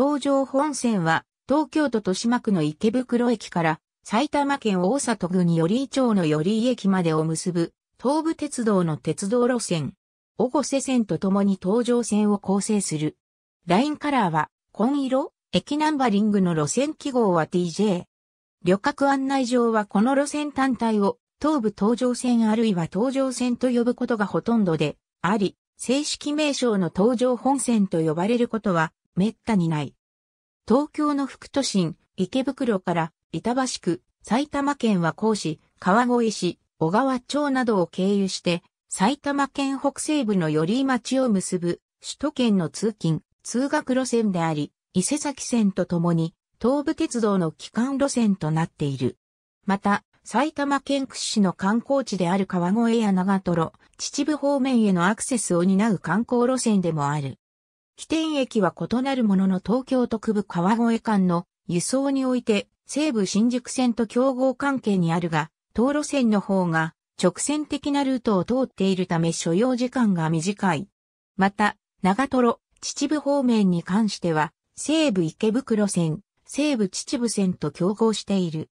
東上本線は東京都豊島区の池袋駅から埼玉県大里郡寄居町の寄居駅までを結ぶ東武鉄道の鉄道路線。小越瀬線とともに東上線を構成する。ラインカラーは紺色、駅ナンバリングの路線記号は TJ。旅客案内上はこの路線単体を東武東上線あるいは東上線と呼ぶことがほとんどであり、正式名称の東上本線と呼ばれることは滅多にない。東京の副都心、池袋から板橋区、埼玉県は甲市、川越市、小川町などを経由して、埼玉県北西部の寄居町を結ぶ首都圏の通勤、通学路線であり、伊勢崎線とともに東武鉄道の基幹路線となっている。また、埼玉県屈指の観光地である川越や長瀞、秩父方面へのアクセスを担う観光路線でもある。起点駅は異なるものの東京都区部川越間の輸送において西武新宿線と競合関係にあるが、東路線の方が直線的なルートを通っているため所要時間が短い。また、長瀞、秩父方面に関しては、西武池袋線、西武秩父線と競合している。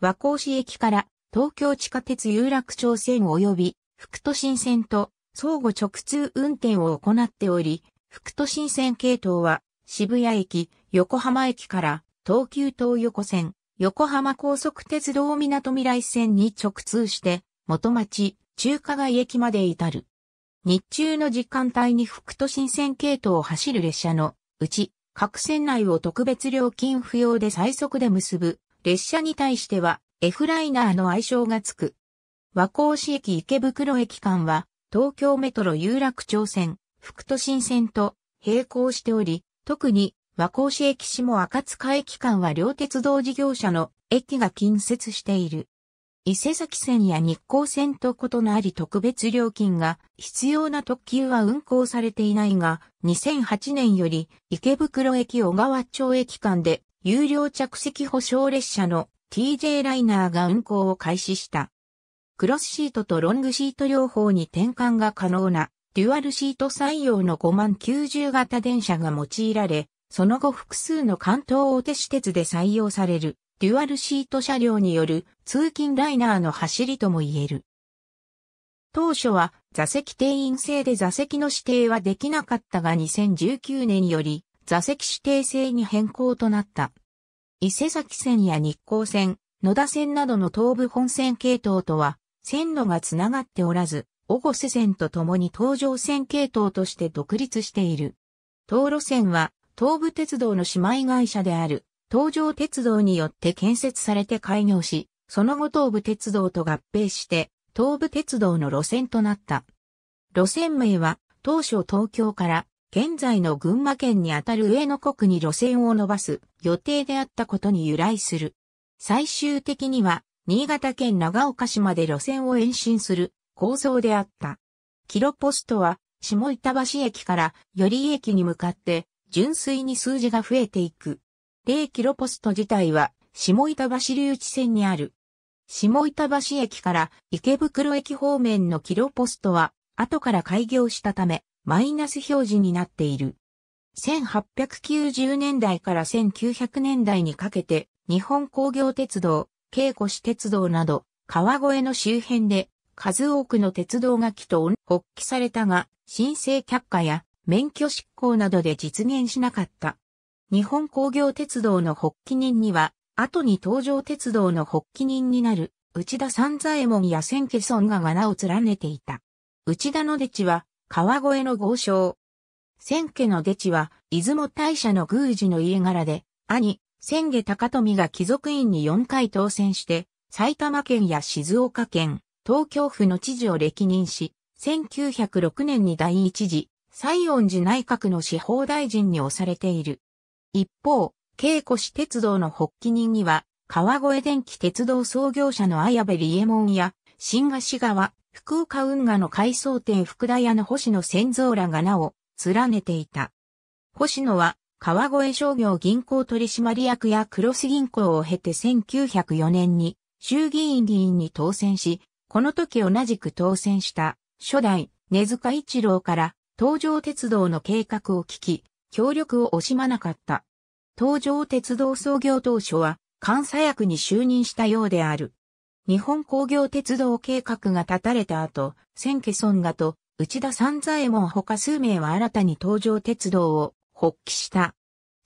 和光市駅から東京地下鉄有楽町線及び副都心線と相互直通運転を行っており、副都心線系統は渋谷駅、横浜駅から東急東横線、横浜高速鉄道港未来線に直通して、元町、中華街駅まで至る。日中の時間帯に副都心線系統を走る列車のうち、各線内を特別料金不要で最速で結ぶ列車に対しては F ライナーの愛称がつく。和光市駅池袋駅間は東京メトロ有楽町線、副都心線と並行しており、特に和光市駅下赤塚駅間は両鉄道事業者の駅が近接している。伊勢崎線や日光線と異なり特別料金が必要な特急は運行されていないが、2008年より池袋駅小川町駅間で有料着席保証列車の TJ ライナーが運行を開始した。クロスシートとロングシート両方に転換が可能なデュアルシート採用の5万90型電車が用いられ、その後複数の関東大手私鉄で採用されるデュアルシート車両による通勤ライナーの走りとも言える。当初は座席定員制で座席の指定はできなかったが2019年より座席指定制に変更となった。伊勢崎線や日光線、野田線などの東武本線系統とは線路がつながっておらず、小越線とともに東上線系統として独立している。東路線は東武鉄道の姉妹会社である東上鉄道によって建設されて開業し、その後東武鉄道と合併して東武鉄道の路線となった。路線名は当初東京から現在の群馬県にあたる上野国に路線を伸ばす予定であったことに由来する。最終的には新潟県長岡市まで路線を延伸する構造であった。キロポストは下板橋駅から寄居駅に向かって純粋に数字が増えていく。0キロポスト自体は、下板橋留置線にある。下板橋駅から池袋駅方面のキロポストは、後から開業したため、マイナス表示になっている。1890年代から1900年代にかけて、日本工業鉄道、京越鉄道など、川越の周辺で、数多くの鉄道が起と発起されたが、申請却下や免許執行などで実現しなかった。日本工業鉄道の発起人には、後に東上鉄道の発起人になる、内田三左衛門や千家村が名を連ねていた。内田の出地は、川越の豪商。千家の出地は、出雲大社の宮司の家柄で、兄、千家高富が貴族院に4回当選して、埼玉県や静岡県、東京府の知事を歴任し、1906年に第一次西園寺内閣の司法大臣に押されている。一方、京越鉄道の発起人には、川越電気鉄道創業者の綾部利右衛門や、新河岸川、福岡運河の改装店福田屋の星野仙蔵らが名を連ねていた。星野は、川越商業銀行取締役やクロス銀行を経て1904年に衆議院議員に当選し、この時同じく当選した初代根塚一郎から東上鉄道の計画を聞き、協力を惜しまなかった。東上鉄道創業当初は監査役に就任したようである。日本工業鉄道計画が立たれた後、千家孫画と内田三左衛門他数名は新たに東上鉄道を発起した。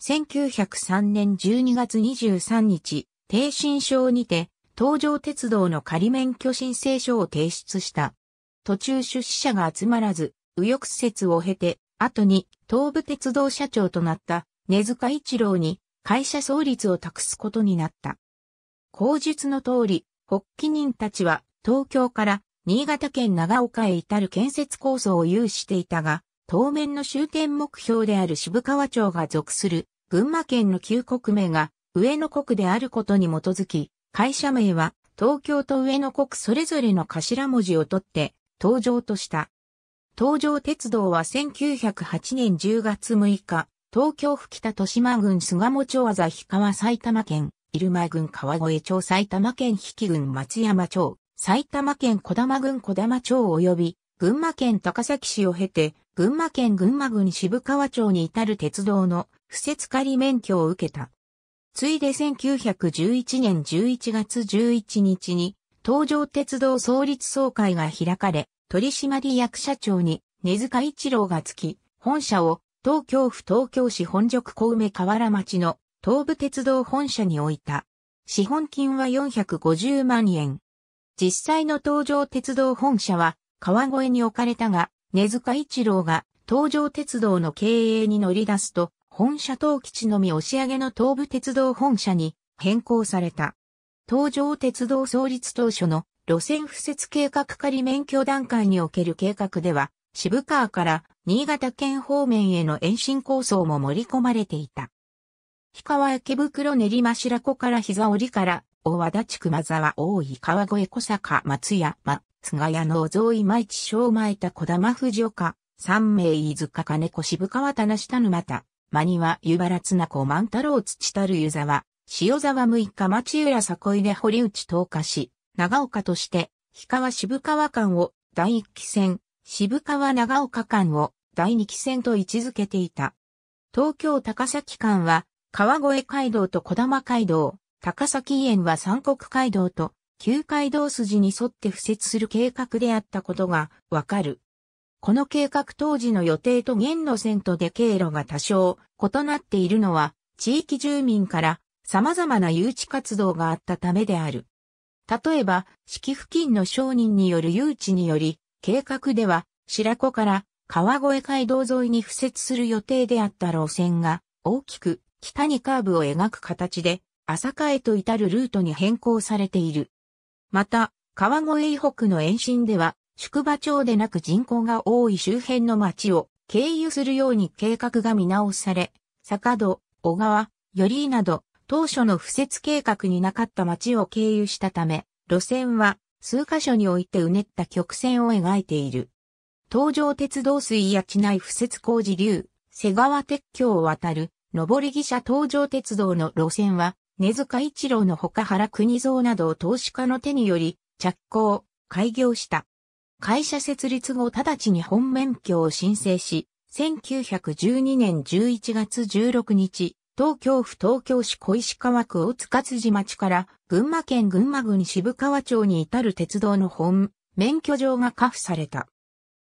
1903年12月23日、低新省にて、東上鉄道の仮免許申請書を提出した。途中出資者が集まらず、右翼説を経て、後に東武鉄道社長となった根塚一郎に会社創立を託すことになった。口述の通り、発起人たちは東京から新潟県長岡へ至る建設構想を有していたが、当面の終点目標である渋川町が属する群馬県の旧国名が上野国であることに基づき、会社名は東京と上野国それぞれの頭文字を取って登場とした。東上鉄道は1908年10月6日、東京府北豊島郡巣鴨町旭川埼玉県、入間郡川越町埼玉県比企郡松山町、埼玉県小玉郡小玉町及び群馬県高崎市を経て、群馬県群馬郡渋川町に至る鉄道の不設仮免許を受けた。ついで1911年11月11日に、東上鉄道創立総会が開かれ、取締役社長に根塚一郎がつき、本社を東京府東京市本宿小梅河原町の東武鉄道本社に置いた。資本金は450万円。実際の東上鉄道本社は川越に置かれたが、根塚一郎が東上鉄道の経営に乗り出すと、本社当基地のみ押し上げの東武鉄道本社に変更された。東上鉄道創立当初の路線敷設計画仮免許段階における計画では、渋川から新潟県方面への延伸構想も盛り込まれていた。氷川池袋練馬白子から膝折から大和田地熊沢大井川越小坂松山菅谷の増井前地小前田小玉藤岡、三名飯塚金子渋川田無田沼田、真庭湯原綱子万太郎土たる湯沢、塩沢六日町浦坂出堀内東下市、長岡として、氷川渋川間を第一期線、渋川長岡間を第二期線と位置づけていた。東京高崎間は、川越街道と小玉街道、高崎園は三国街道と旧街道筋に沿って付設する計画であったことがわかる。この計画当時の予定と現路線とで経路が多少異なっているのは地域住民から様々な誘致活動があったためである。例えば、式付近の商人による誘致により、計画では白子から川越街道沿いに付設する予定であった路線が大きく北にカーブを描く形で朝霞へと至るルートに変更されている。また、川越以北の延伸では、宿場町でなく人口が多い周辺の町を経由するように計画が見直され、坂戸、小川、寄居など、当初の敷設計画になかった町を経由したため、路線は数箇所においてうねった曲線を描いている。東上鉄道水や地内敷設工事流、瀬川鉄橋を渡る、上り汽車東上鉄道の路線は、根塚一郎のほか原国蔵などを投資家の手により着工、開業した。会社設立後直ちに本免許を申請し、1912年11月16日、東京府東京市小石川区大塚辻町から群馬県群馬郡渋川町に至る鉄道の本免許状が加付された。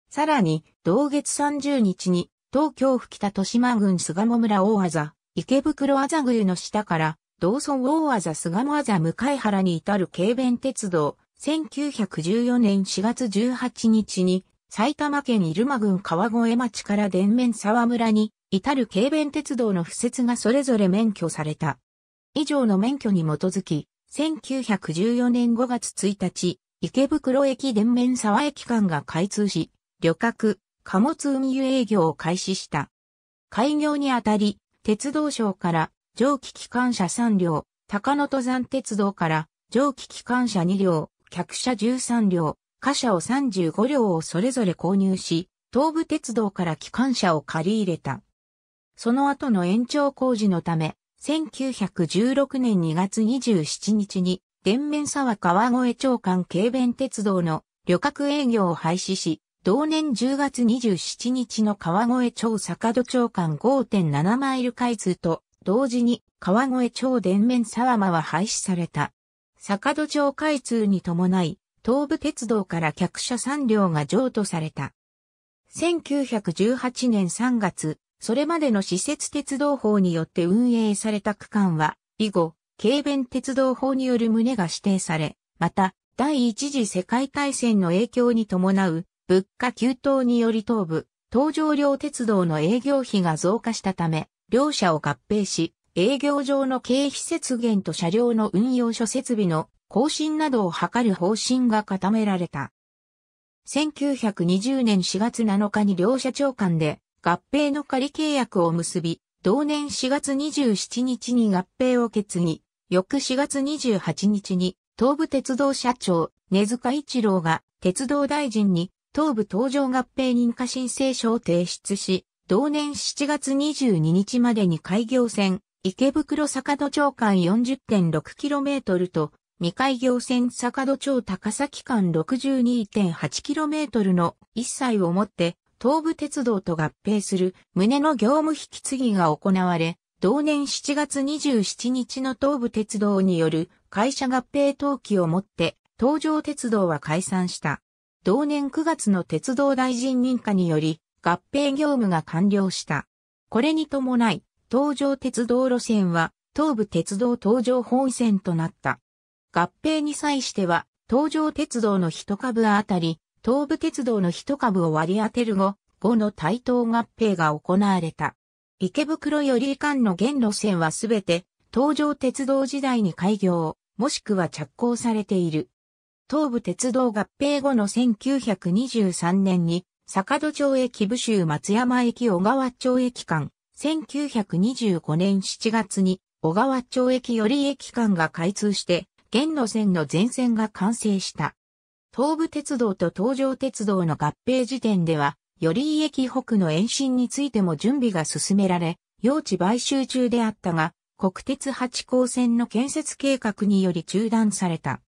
さらに、同月30日に東京府北豊島郡菅鴨村大あざ、池袋あざぐの下から同村大あざ菅鴨あざ向原に至る軽便鉄道、1914年4月18日に、埼玉県入間郡川越町から田面沢村に至る軽便鉄道の敷設がそれぞれ免許された。以上の免許に基づき、1914年5月1日、池袋駅田面沢駅間が開通し、旅客、貨物運輸営業を開始した。開業にあたり、鉄道省から蒸気機関車3両、高野登山鉄道から蒸気機関車2両、客車13両、貨車を35両をそれぞれ購入し、東武鉄道から機関車を借り入れた。その後の延長工事のため、1916年2月27日に、電面沢川越町間軽便鉄道の旅客営業を廃止し、同年10月27日の川越町坂戸町間5.7マイル開通と同時に川越町電面沢間は廃止された。坂戸町開通に伴い、東武鉄道から客車3両が譲渡された。1918年3月、それまでの施設鉄道法によって運営された区間は、以後、軽便鉄道法による旨が指定され、また、第一次世界大戦の影響に伴う物価急騰により東部、東上両鉄道の営業費が増加したため、両社を合併し、営業上の経費節減と車両の運用諸設備の更新などを図る方針が固められた。1920年4月7日に両社長間で合併の仮契約を結び、同年4月27日に合併を決議、翌4月28日に東武鉄道社長、根塚一郎が鉄道大臣に東武東上合併認可申請書を提出し、同年7月22日までに開業線、池袋坂戸町間 40.6km と、未開業線坂戸町高崎間 62.8km の一切をもって東武鉄道と合併する旨の業務引き継ぎが行われ、同年7月27日の東武鉄道による会社合併登記をもって東上鉄道は解散した。同年9月の鉄道大臣認可により合併業務が完了した。これに伴い、東上鉄道路線は東武鉄道東上本線となった。合併に際しては、東上鉄道の一株あたり、東武鉄道の一株を割り当てる後、後の対等合併が行われた。池袋より間の現路線はすべて、東上鉄道時代に開業、もしくは着工されている。東武鉄道合併後の1923年に、坂戸町駅部州松山駅小川町駅間、1925年7月に小川町駅より駅間が開通して、現路線の全線が完成した。東武鉄道と東上鉄道の合併時点では、より駅北の延伸についても準備が進められ、用地買収中であったが、国鉄八高線の建設計画により中断された。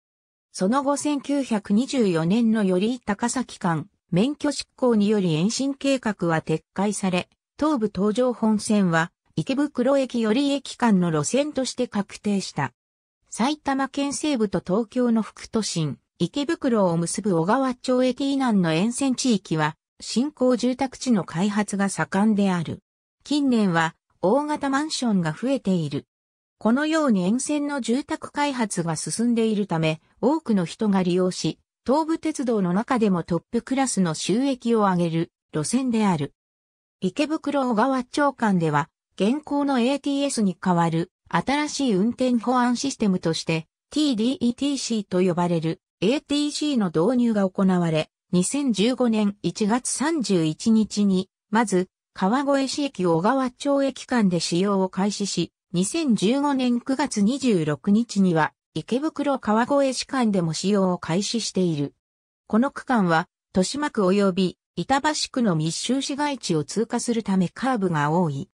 その後1924年のより高崎間、免許執行により延伸計画は撤回され、東武東上本線は池袋駅より駅間の路線として確定した。埼玉県西部と東京の副都心、池袋を結ぶ小川町駅以南の沿線地域は、新興住宅地の開発が盛んである。近年は大型マンションが増えている。このように沿線の住宅開発が進んでいるため、多くの人が利用し、東武鉄道の中でもトップクラスの収益を上げる路線である。池袋小川町間では、現行の ATS に代わる新しい運転保安システムとして TDETC と呼ばれる ATC の導入が行われ、2015年1月31日に、まず、川越市駅小川町駅間で使用を開始し、2015年9月26日には、池袋川越市間でも使用を開始している。この区間は、豊島区及び板橋区の密集市街地を通過するためカーブが多い。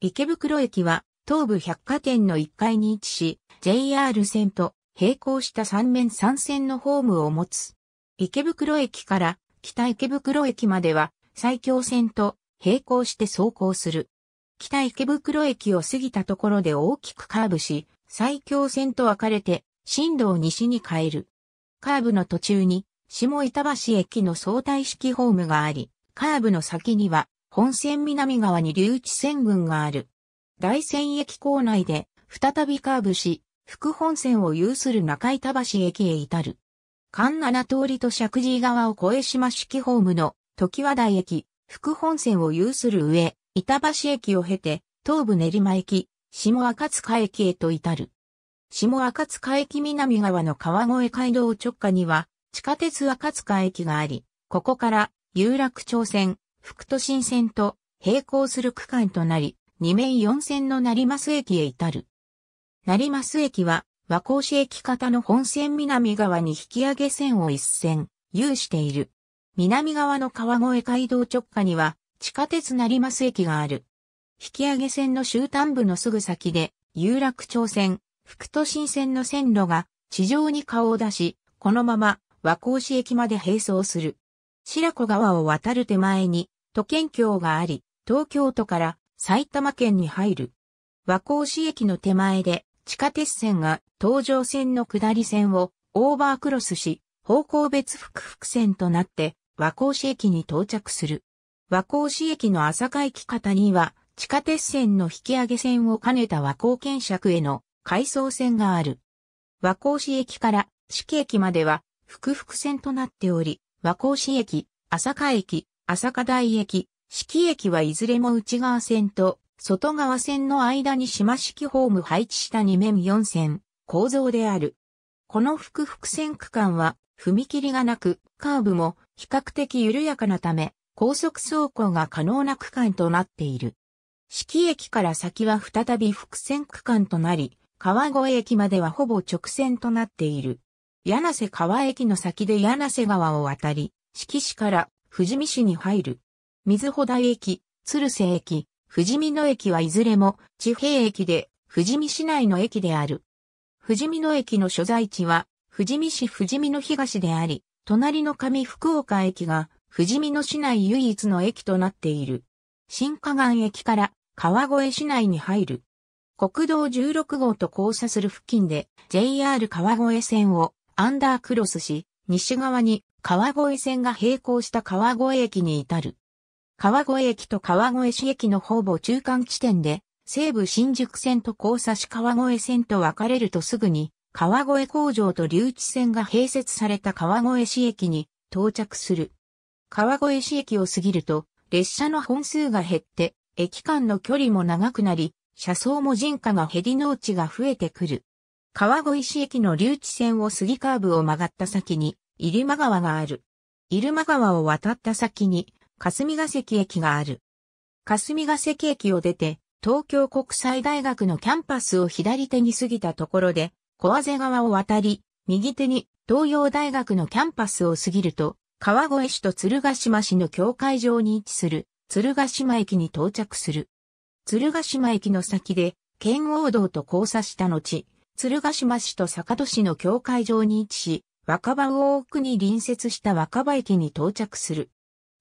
池袋駅は東武百貨店の1階に位置し、JR 線と並行した三面三線のホームを持つ。池袋駅から北池袋駅までは最強線と並行して走行する。北池袋駅を過ぎたところで大きくカーブし、最強線と分かれて進路を西に変える。カーブの途中に下板橋駅の相対式ホームがあり、カーブの先には本線南側に留置線群がある。大線駅構内で再びカーブし、副本線を有する中板橋駅へ至る。環七通りと石神井川を越え島式ホームの時和台駅、副本線を有する上、板橋駅を経て、東武練馬駅、下赤塚駅へと至る。下赤塚駅南側の川越街道直下には、地下鉄赤塚駅があり、ここから有楽町線、副都心線と並行する区間となり、二面四線の成増駅へ至る。成増駅は和光市駅方の本線南側に引き上げ線を一線、有している。南側の川越街道直下には地下鉄成増駅がある。引き上げ線の終端部のすぐ先で有楽町線、副都心線の線路が地上に顔を出し、このまま和光市駅まで並走する。白子川を渡る手前に都県境があり、東京都から埼玉県に入る。和光市駅の手前で地下鉄線が東上線の下り線をオーバークロスし、方向別複々線となって和光市駅に到着する。和光市駅の朝帰駅方には地下鉄線の引き上げ線を兼ねた和光検釈への回送線がある。和光市駅から四季駅までは複々線となっており、和光市駅、朝霞駅、朝霞台駅、四季駅はいずれも内側線と外側線の間に島式ホーム配置した2面4線構造である。この複々線区間は踏切がなく、カーブも比較的緩やかなため、高速走行が可能な区間となっている。四季駅から先は再び複線区間となり、川越駅まではほぼ直線となっている。柳瀬川駅の先で柳瀬川を渡り、四季市から富士見市に入る。水穂台駅、鶴瀬駅、富士見野駅はいずれも地平駅で富士見市内の駅である。富士見野駅の所在地は富士見市富士見野東であり、隣の上福岡駅が富士見野市内唯一の駅となっている。新河岸駅から川越市内に入る。国道16号と交差する付近で JR 川越線をアンダークロスし、西側に川越線が並行した川越駅に至る。川越駅と川越市駅のほぼ中間地点で、西武新宿線と交差し川越線と分かれるとすぐに、川越工場と留置線が併設された川越市駅に到着する。川越市駅を過ぎると、列車の本数が減って、駅間の距離も長くなり、車窓も人家が減り農地が増えてくる。川越市駅の留置線を過ぎカーブを曲がった先に、入間川がある。入間川を渡った先に、霞ヶ関駅がある。霞ヶ関駅を出て、東京国際大学のキャンパスを左手に過ぎたところで、小畔川を渡り、右手に東洋大学のキャンパスを過ぎると、川越市と鶴ヶ島市の境界上に位置する鶴ヶ島駅に到着する。鶴ヶ島駅の先で、県央道と交差した後、鶴ヶ島市と坂戸市の境界上に位置し、若葉大奥に隣接した若葉駅に到着する。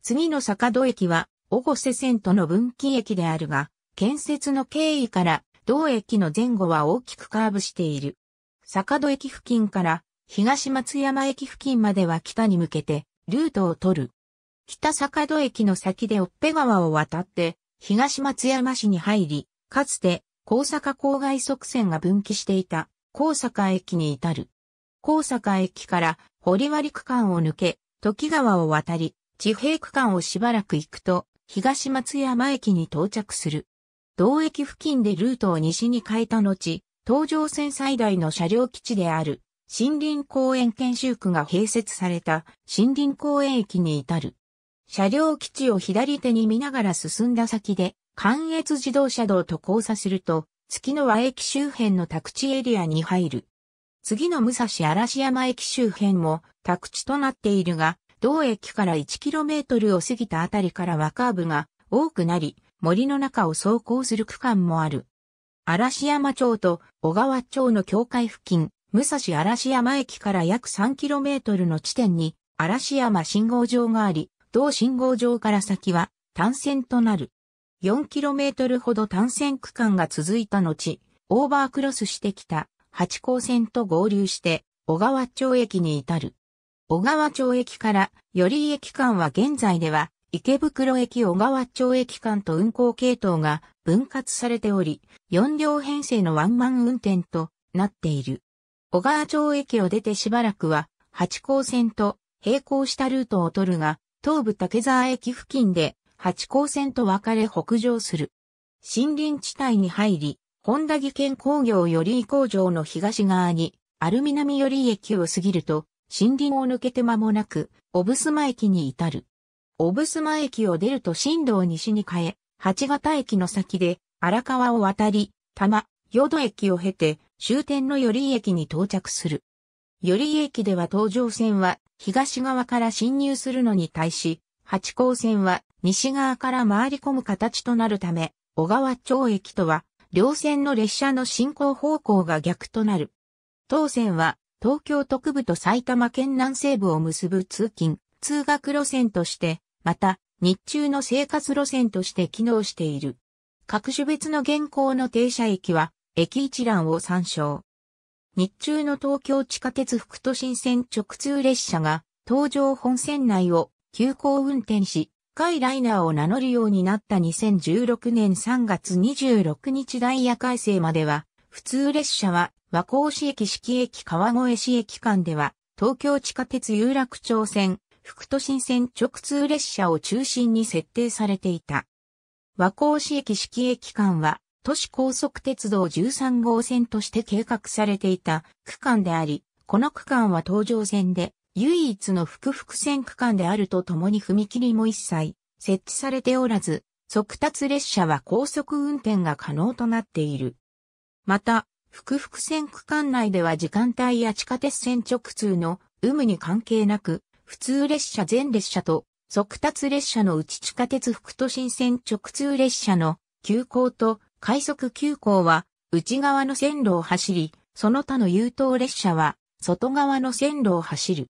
次の坂戸駅は、小越瀬線との分岐駅であるが、建設の経緯から同駅の前後は大きくカーブしている。坂戸駅付近から東松山駅付近までは北に向けてルートを取る。北坂戸駅の先でオッペ川を渡って東松山市に入り、かつて高坂郊外側線が分岐していた高坂駅に至る。高坂駅から堀割区間を抜け、時川を渡り、地平区間をしばらく行くと、東松山駅に到着する。同駅付近でルートを西に変えた後、東上線最大の車両基地である森林公園研修区が併設された森林公園駅に至る。車両基地を左手に見ながら進んだ先で関越自動車道と交差すると、月の和駅周辺の宅地エリアに入る。次の武蔵嵐山駅周辺も宅地となっているが、同駅から 1km を過ぎたあたりからはカーブが多くなり、森の中を走行する区間もある。嵐山町と小川町の境界付近、武蔵嵐山駅から約 3km の地点に嵐山信号場があり、同信号場から先は単線となる。4km ほど単線区間が続いた後、オーバークロスしてきた八高線と合流して小川町駅に至る。小川町駅から寄り駅間は現在では池袋駅小川町駅間と運行系統が分割されており、4両編成のワンマン運転となっている。小川町駅を出てしばらくは八高線と並行したルートを取るが、東武竹沢駅付近で八高線と分かれ北上する。森林地帯に入り、本田技研工業より工場の東側に、アルミナミより駅を過ぎると、森林を抜けて間もなく、オブスマ駅に至る。オブスマ駅を出ると新道西に変え、八形駅の先で荒川を渡り、多摩、淀駅を経て終点の寄居駅に到着する。寄居駅では東上線は東側から進入するのに対し、八高線は西側から回り込む形となるため、小川町駅とは、両線の列車の進行方向が逆となる。当線は、東京特部と埼玉県南西部を結ぶ通勤、通学路線として、また、日中の生活路線として機能している。各種別の現行の停車駅は、駅一覧を参照。日中の東京地下鉄副都心線直通列車が、東上本線内を急行運転し、海ライナーを名乗るようになった2016年3月26日ダイヤ改正までは、普通列車は和光市駅四季駅川越市駅間では、東京地下鉄有楽町線、副都心線直通列車を中心に設定されていた。和光市駅四季駅間は、都市高速鉄道13号線として計画されていた区間であり、この区間は東上線で唯一の複複線区間であるとともに踏切も一切設置されておらず、速達列車は高速運転が可能となっている。また、複複線区間内では時間帯や地下鉄線直通の有無に関係なく、普通列車全列車と速達列車のうち地下鉄副都心線直通列車の急行と快速急行は内側の線路を走り、その他の優等列車は外側の線路を走る。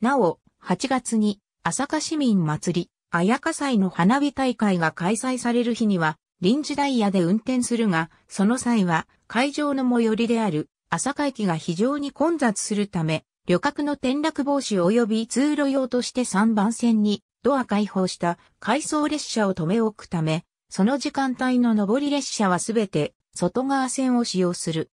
なお、8月に朝霞市民祭り、綾香祭の花火大会が開催される日には臨時ダイヤで運転するが、その際は会場の最寄りである朝霞駅が非常に混雑するため、旅客の転落防止及び通路用として3番線にドア開放した回送列車を止め置くため、その時間帯の上り列車はすべて外側線を使用する。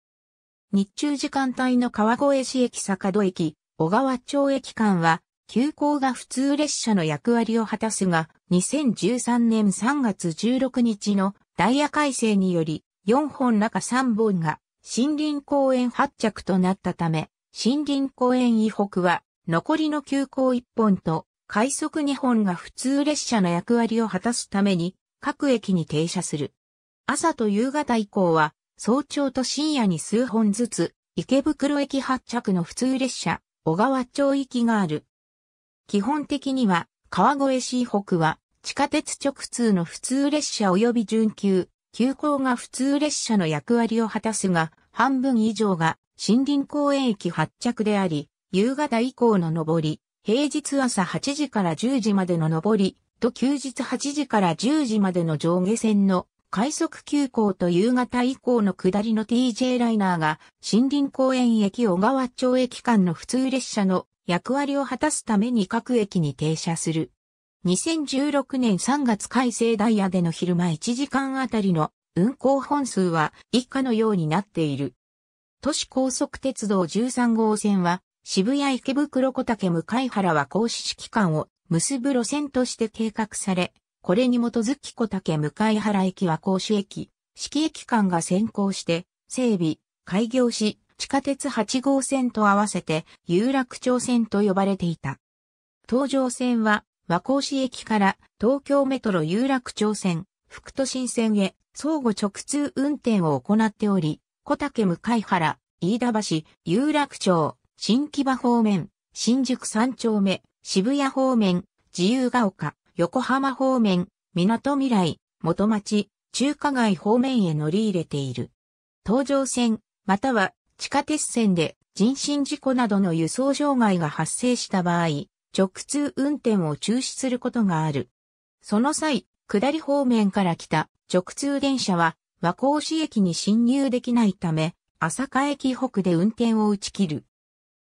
日中時間帯の川越市駅坂戸駅、小川町駅間は、急行が普通列車の役割を果たすが、2013年3月16日のダイヤ改正により、4本中3本が森林公園発着となったため、森林公園以北は、残りの急行1本と、快速2本が普通列車の役割を果たすために、各駅に停車する。朝と夕方以降は、早朝と深夜に数本ずつ、池袋駅発着の普通列車、小川町行きがある。基本的には、川越市北は、地下鉄直通の普通列車及び準急、急行が普通列車の役割を果たすが、半分以上が森林公園駅発着であり、夕方以降の上り、平日朝8時から10時までの上り、と休日8時から10時までの上下線の快速急行と夕方以降の下りの TJ ライナーが森林公園駅小川町駅間の普通列車の役割を果たすために各駅に停車する。2016年3月改正ダイヤでの昼間1時間あたりの運行本数は以下のようになっている。都市高速鉄道13号線は、渋谷池袋小竹向原は公式機関を結ぶ路線として計画され、これに基づき小竹向原駅は公主駅、式駅間が先行して、整備、開業し、地下鉄8号線と合わせて有楽町線と呼ばれていた。東上線は和光市駅から東京メトロ有楽町線、副都心線へ相互直通運転を行っており、小竹向原、飯田橋、有楽町、新木場方面、新宿三丁目、渋谷方面、自由が丘、横浜方面、港未来、元町、中華街方面へ乗り入れている。東上線、または地下鉄線で人身事故などの輸送障害が発生した場合、直通運転を中止することがある。その際、下り方面から来た直通電車は和光市駅に進入できないため、朝霞駅北で運転を打ち切る。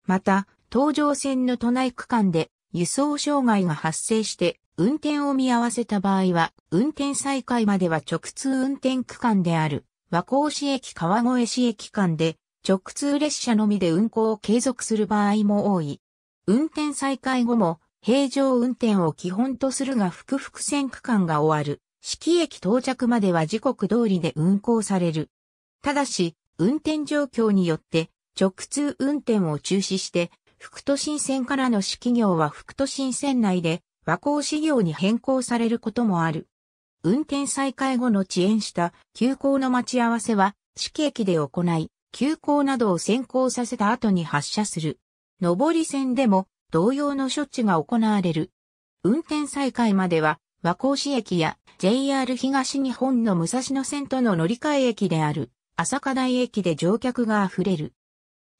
また、東上線の都内区間で輸送障害が発生して運転を見合わせた場合は、運転再開までは直通運転区間である和光市駅川越市駅間で直通列車のみで運行を継続する場合も多い。運転再開後も平常運転を基本とするが複々線区間が終わる。式駅到着までは時刻通りで運行される。ただし、運転状況によって直通運転を中止して、副都心線からの式業は副都心線内で和光市業に変更されることもある。運転再開後の遅延した急行の待ち合わせは、式駅で行い、急行などを先行させた後に発車する。上り線でも同様の処置が行われる。運転再開までは和光市駅や JR 東日本の武蔵野線との乗り換え駅である朝霞台駅で乗客が溢れる。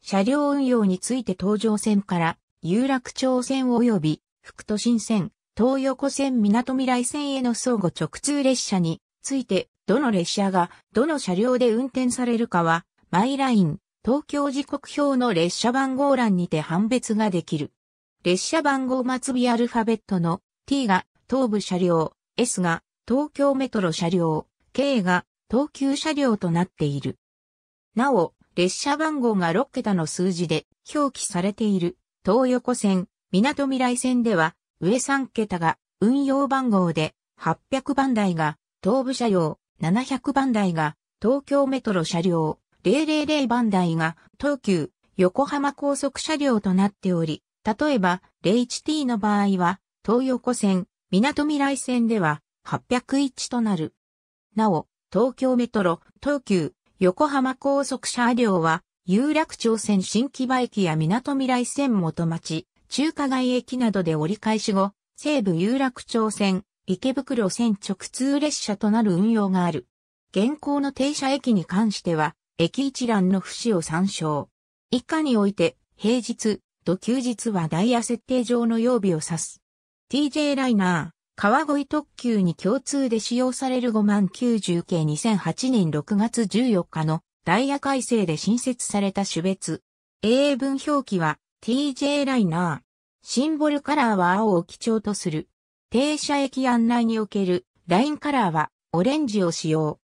車両運用について東上線から有楽町線及び副都心線、東横線港未来線への相互直通列車についてどの列車がどの車両で運転されるかは、マイライン、東京時刻表の列車番号欄にて判別ができる。列車番号末尾アルファベットの T が東部車両、S が東京メトロ車両、K が東急車両となっている。なお、列車番号が6桁の数字で表記されている東横線、港未来線では上3桁が運用番号で800番台が東部車両、700番台が東京メトロ車両、000番台が東急横浜高速車両となっており、例えば 0HT の場合は東横線、港未来線では801となる。なお、東京メトロ、東急、横浜高速車両は、有楽町線新木場駅や港未来線元町、中華街駅などで折り返し後、西武有楽町線、池袋線直通列車となる運用がある。現行の停車駅に関しては、駅一覧の節を参照。以下において、平日、土休日はダイヤ設定上の曜日を指す。TJ ライナー、川越特急に共通で使用される5万90系2008年6月14日のダイヤ改正で新設された種別。英文表記は TJ ライナー。シンボルカラーは青を基調とする。停車駅案内におけるラインカラーはオレンジを使用。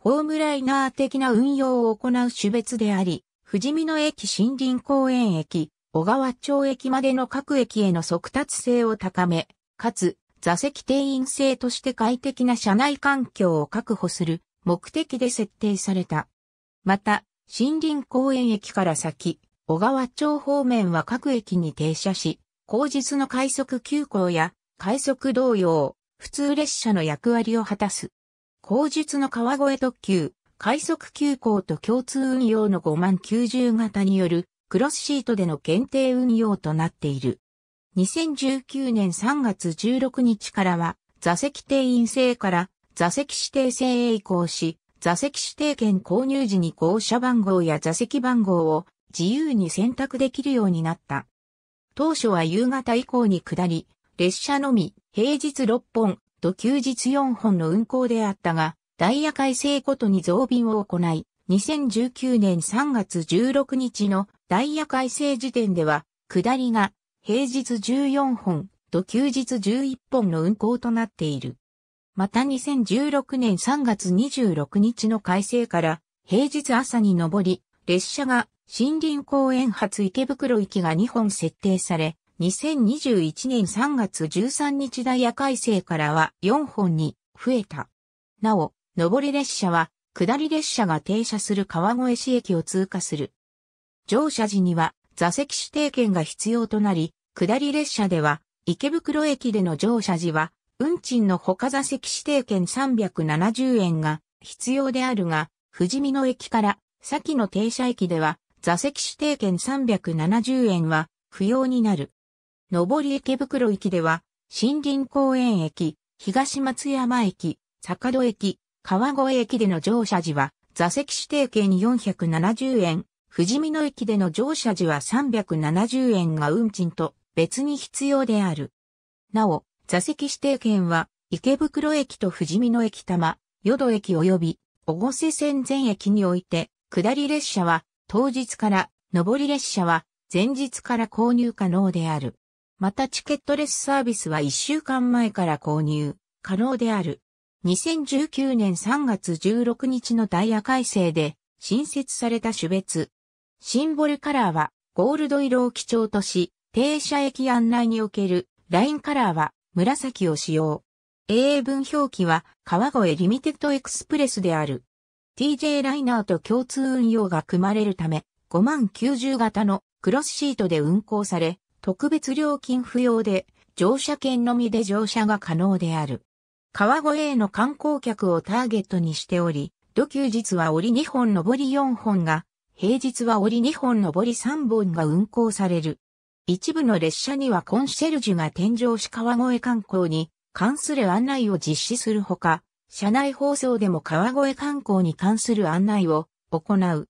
ホームライナー的な運用を行う種別であり、富士見野駅森林公園駅、小川町駅までの各駅への速達性を高め、かつ座席定員制として快適な車内環境を確保する目的で設定された。また、森林公園駅から先、小川町方面は各駅に停車し、後日の快速急行や快速同様、普通列車の役割を果たす。後述の川越特急、快速急行と共通運用の5万90型によるクロスシートでの限定運用となっている。2019年3月16日からは座席定員制から座席指定制へ移行し、座席指定券購入時に号車番号や座席番号を自由に選択できるようになった。当初は夕方以降に下り、列車のみ平日6本と休日4本の運行であったが、ダイヤ改正ごとに増便を行い、2019年3月16日のダイヤ改正時点では、下りが平日14本と休日11本の運行となっている。また2016年3月26日の改正から平日朝に上り、列車が森林公園発池袋行きが2本設定され、2021年3月13日ダイヤ改正からは4本に増えた。なお、上り列車は下り列車が停車する川越市駅を通過する。乗車時には座席指定券が必要となり、下り列車では池袋駅での乗車時は運賃の他座席指定券370円が必要であるが、富士見野駅から先の停車駅では座席指定券370円は不要になる。上り池袋駅では、森林公園駅、東松山駅、坂戸駅、川越駅での乗車時は、座席指定券470円、富士見野駅での乗車時は370円が運賃と別に必要である。なお、座席指定券は、池袋駅と富士見野駅玉、淀駅及び、小越線全駅において、下り列車は、当日から、上り列車は、前日から購入可能である。またチケットレスサービスは1週間前から購入可能である。2019年3月16日のダイヤ改正で新設された種別。シンボルカラーはゴールド色を基調とし、停車駅案内におけるラインカラーは紫を使用。英文表記は川越リミテッドエクスプレスである。TJ ライナーと共通運用が組まれるため、5万90型のクロスシートで運行され、特別料金不要で乗車券のみで乗車が可能である。川越への観光客をターゲットにしており、土休日は折2本上り4本が、平日は下り2本上り3本が運行される。一部の列車にはコンシェルジュが添乗し川越観光に関する案内を実施するほか、車内放送でも川越観光に関する案内を行う。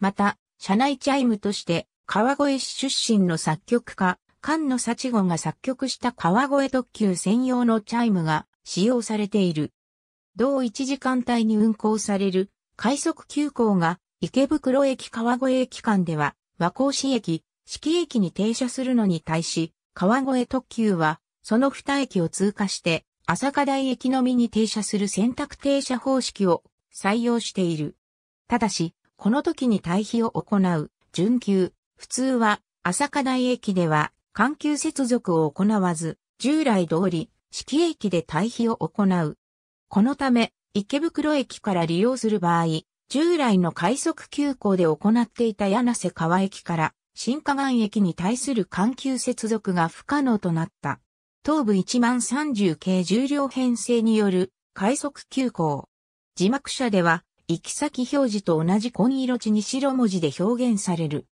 また、車内チャイムとして川越市出身の作曲家、菅野幸子が作曲した川越特急専用のチャイムが使用されている。同1時間帯に運行される快速急行が池袋駅川越駅間では和光市駅、四季駅に停車するのに対し、川越特急はその二駅を通過して朝霞台駅のみに停車する選択停車方式を採用している。ただし、この時に対比を行う準急、普通は朝霞台駅では環急接続を行わず、従来通り、四季駅で対比を行う。このため、池袋駅から利用する場合、従来の快速急行で行っていた柳瀬川駅から新河岸駅に対する環急接続が不可能となった。東部1万30系重量編成による快速急行。字幕車では行き先表示と同じ紺色地に白文字で表現される。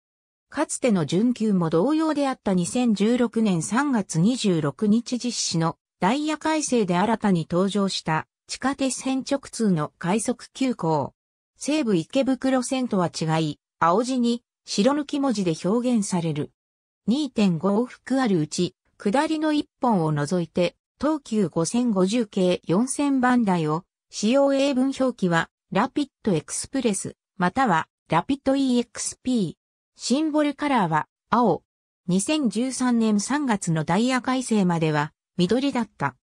かつての準急も同様であった2016年3月26日実施のダイヤ改正で新たに登場した地下鉄線直通の快速急行。西武池袋線とは違い、青字に白抜き文字で表現される。2.5往復あるうち、下りの1本を除いて、東急5050系4000番台を使用英文表記はラピッドエクスプレス、またはラピッド EXP。シンボルカラーは青。2013年3月のダイヤ改正までは緑だった。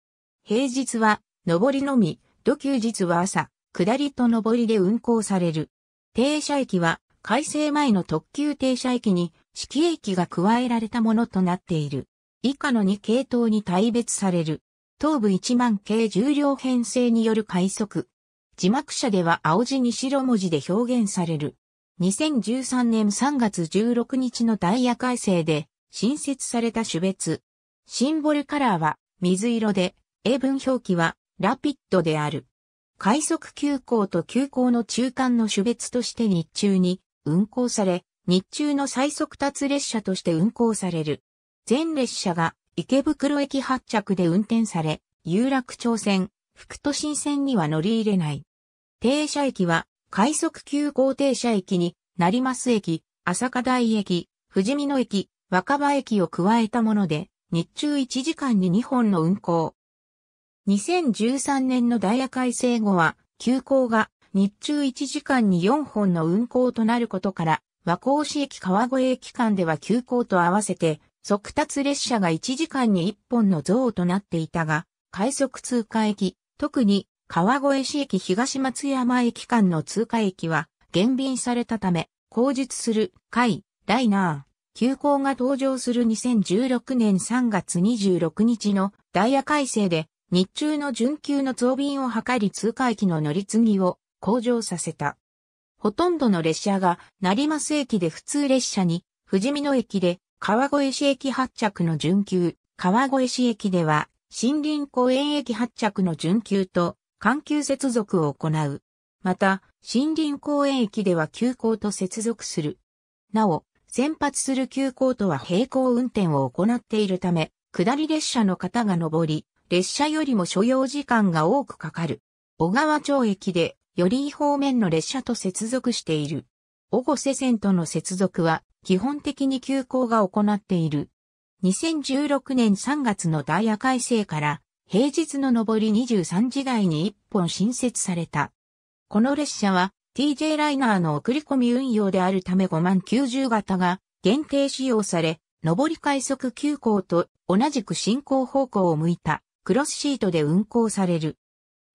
平日は上りのみ、土休日は朝、下りと上りで運行される。停車駅は改正前の特急停車駅に式駅が加えられたものとなっている。以下の2系統に大別される。東部1万系重量編成による快速。字幕車では青字に白文字で表現される。2013年3月16日のダイヤ改正で新設された種別。シンボルカラーは水色で、英文表記はラピッドである。快速急行と急行の中間の種別として日中に運行され、日中の最速達列車として運行される。全列車が池袋駅発着で運転され、有楽町線、福都新線には乗り入れない。停車駅は快速急行停車駅に成増駅、朝霞台駅、富士見野駅、若葉駅を加えたもので、日中1時間に2本の運行。2013年のダイヤ改正後は、急行が日中1時間に4本の運行となることから、和光市駅川越駅間では急行と合わせて、速達列車が1時間に1本の増となっていたが、快速通過駅、特に川越市駅東松山駅間の通過駅は減便されたため、後述する海、ライナー、急行が登場する2016年3月26日のダイヤ改正で日中の準急の増便を図り通過駅の乗り継ぎを向上させた。ほとんどの列車が成増駅で普通列車に、富士見野駅で川越市駅発着の準急、川越市駅では森林公園駅発着の準急と環急接続を行う。また、森林公園駅では急行と接続する。なお、先発する急行とは並行運転を行っているため、下り列車の方が上り、列車よりも所要時間が多くかかる。小川町駅で、より方面の列車と接続している。小古瀬線との接続は、基本的に急行が行っている。2016年3月のダイヤ改正から、平日の上り23時台に1本新設された。この列車は TJ ライナーの送り込み運用であるため5万90型が限定使用され、上り快速急行と同じく進行方向を向いたクロスシートで運行される。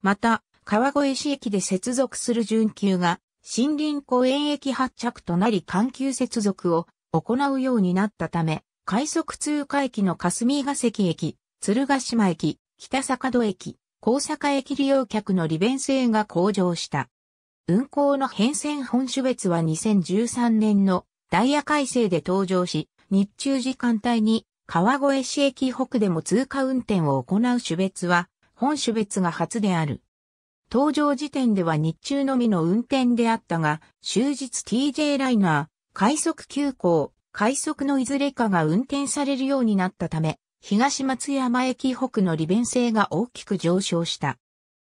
また、川越市駅で接続する準急が森林公園駅発着となり環急接続を行うようになったため、快速通過駅の霞ヶ関駅、鶴ヶ島駅、北坂戸駅、高坂駅利用客の利便性が向上した。運行の変遷本種別は2013年のダイヤ改正で登場し、日中時間帯に川越市駅北でも通過運転を行う種別は、本種別が初である。登場時点では日中のみの運転であったが、終日 TJ ライナー、快速急行、快速のいずれかが運転されるようになったため、東松山駅北の利便性が大きく上昇した。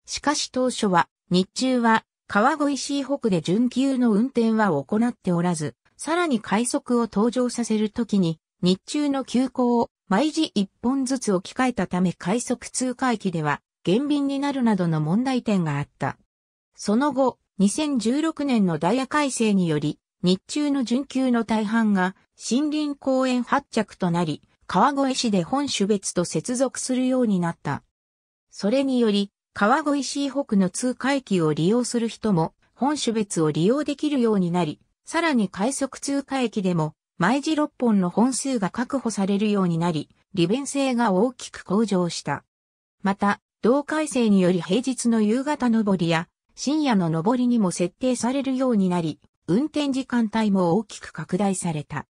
しかし当初は、日中は川越市北で準急の運転は行っておらず、さらに快速を登場させるときに、日中の急行を毎時一本ずつ置き換えたため快速通過駅では減便になるなどの問題点があった。その後、2016年のダイヤ改正により、日中の準急の大半が森林公園発着となり、川越市で本種別と接続するようになった。それにより、川越市北の通過駅を利用する人も本種別を利用できるようになり、さらに快速通過駅でも毎時6本の本数が確保されるようになり、利便性が大きく向上した。また、同改正により平日の夕方上りや深夜の上りにも設定されるようになり、運転時間帯も大きく拡大された。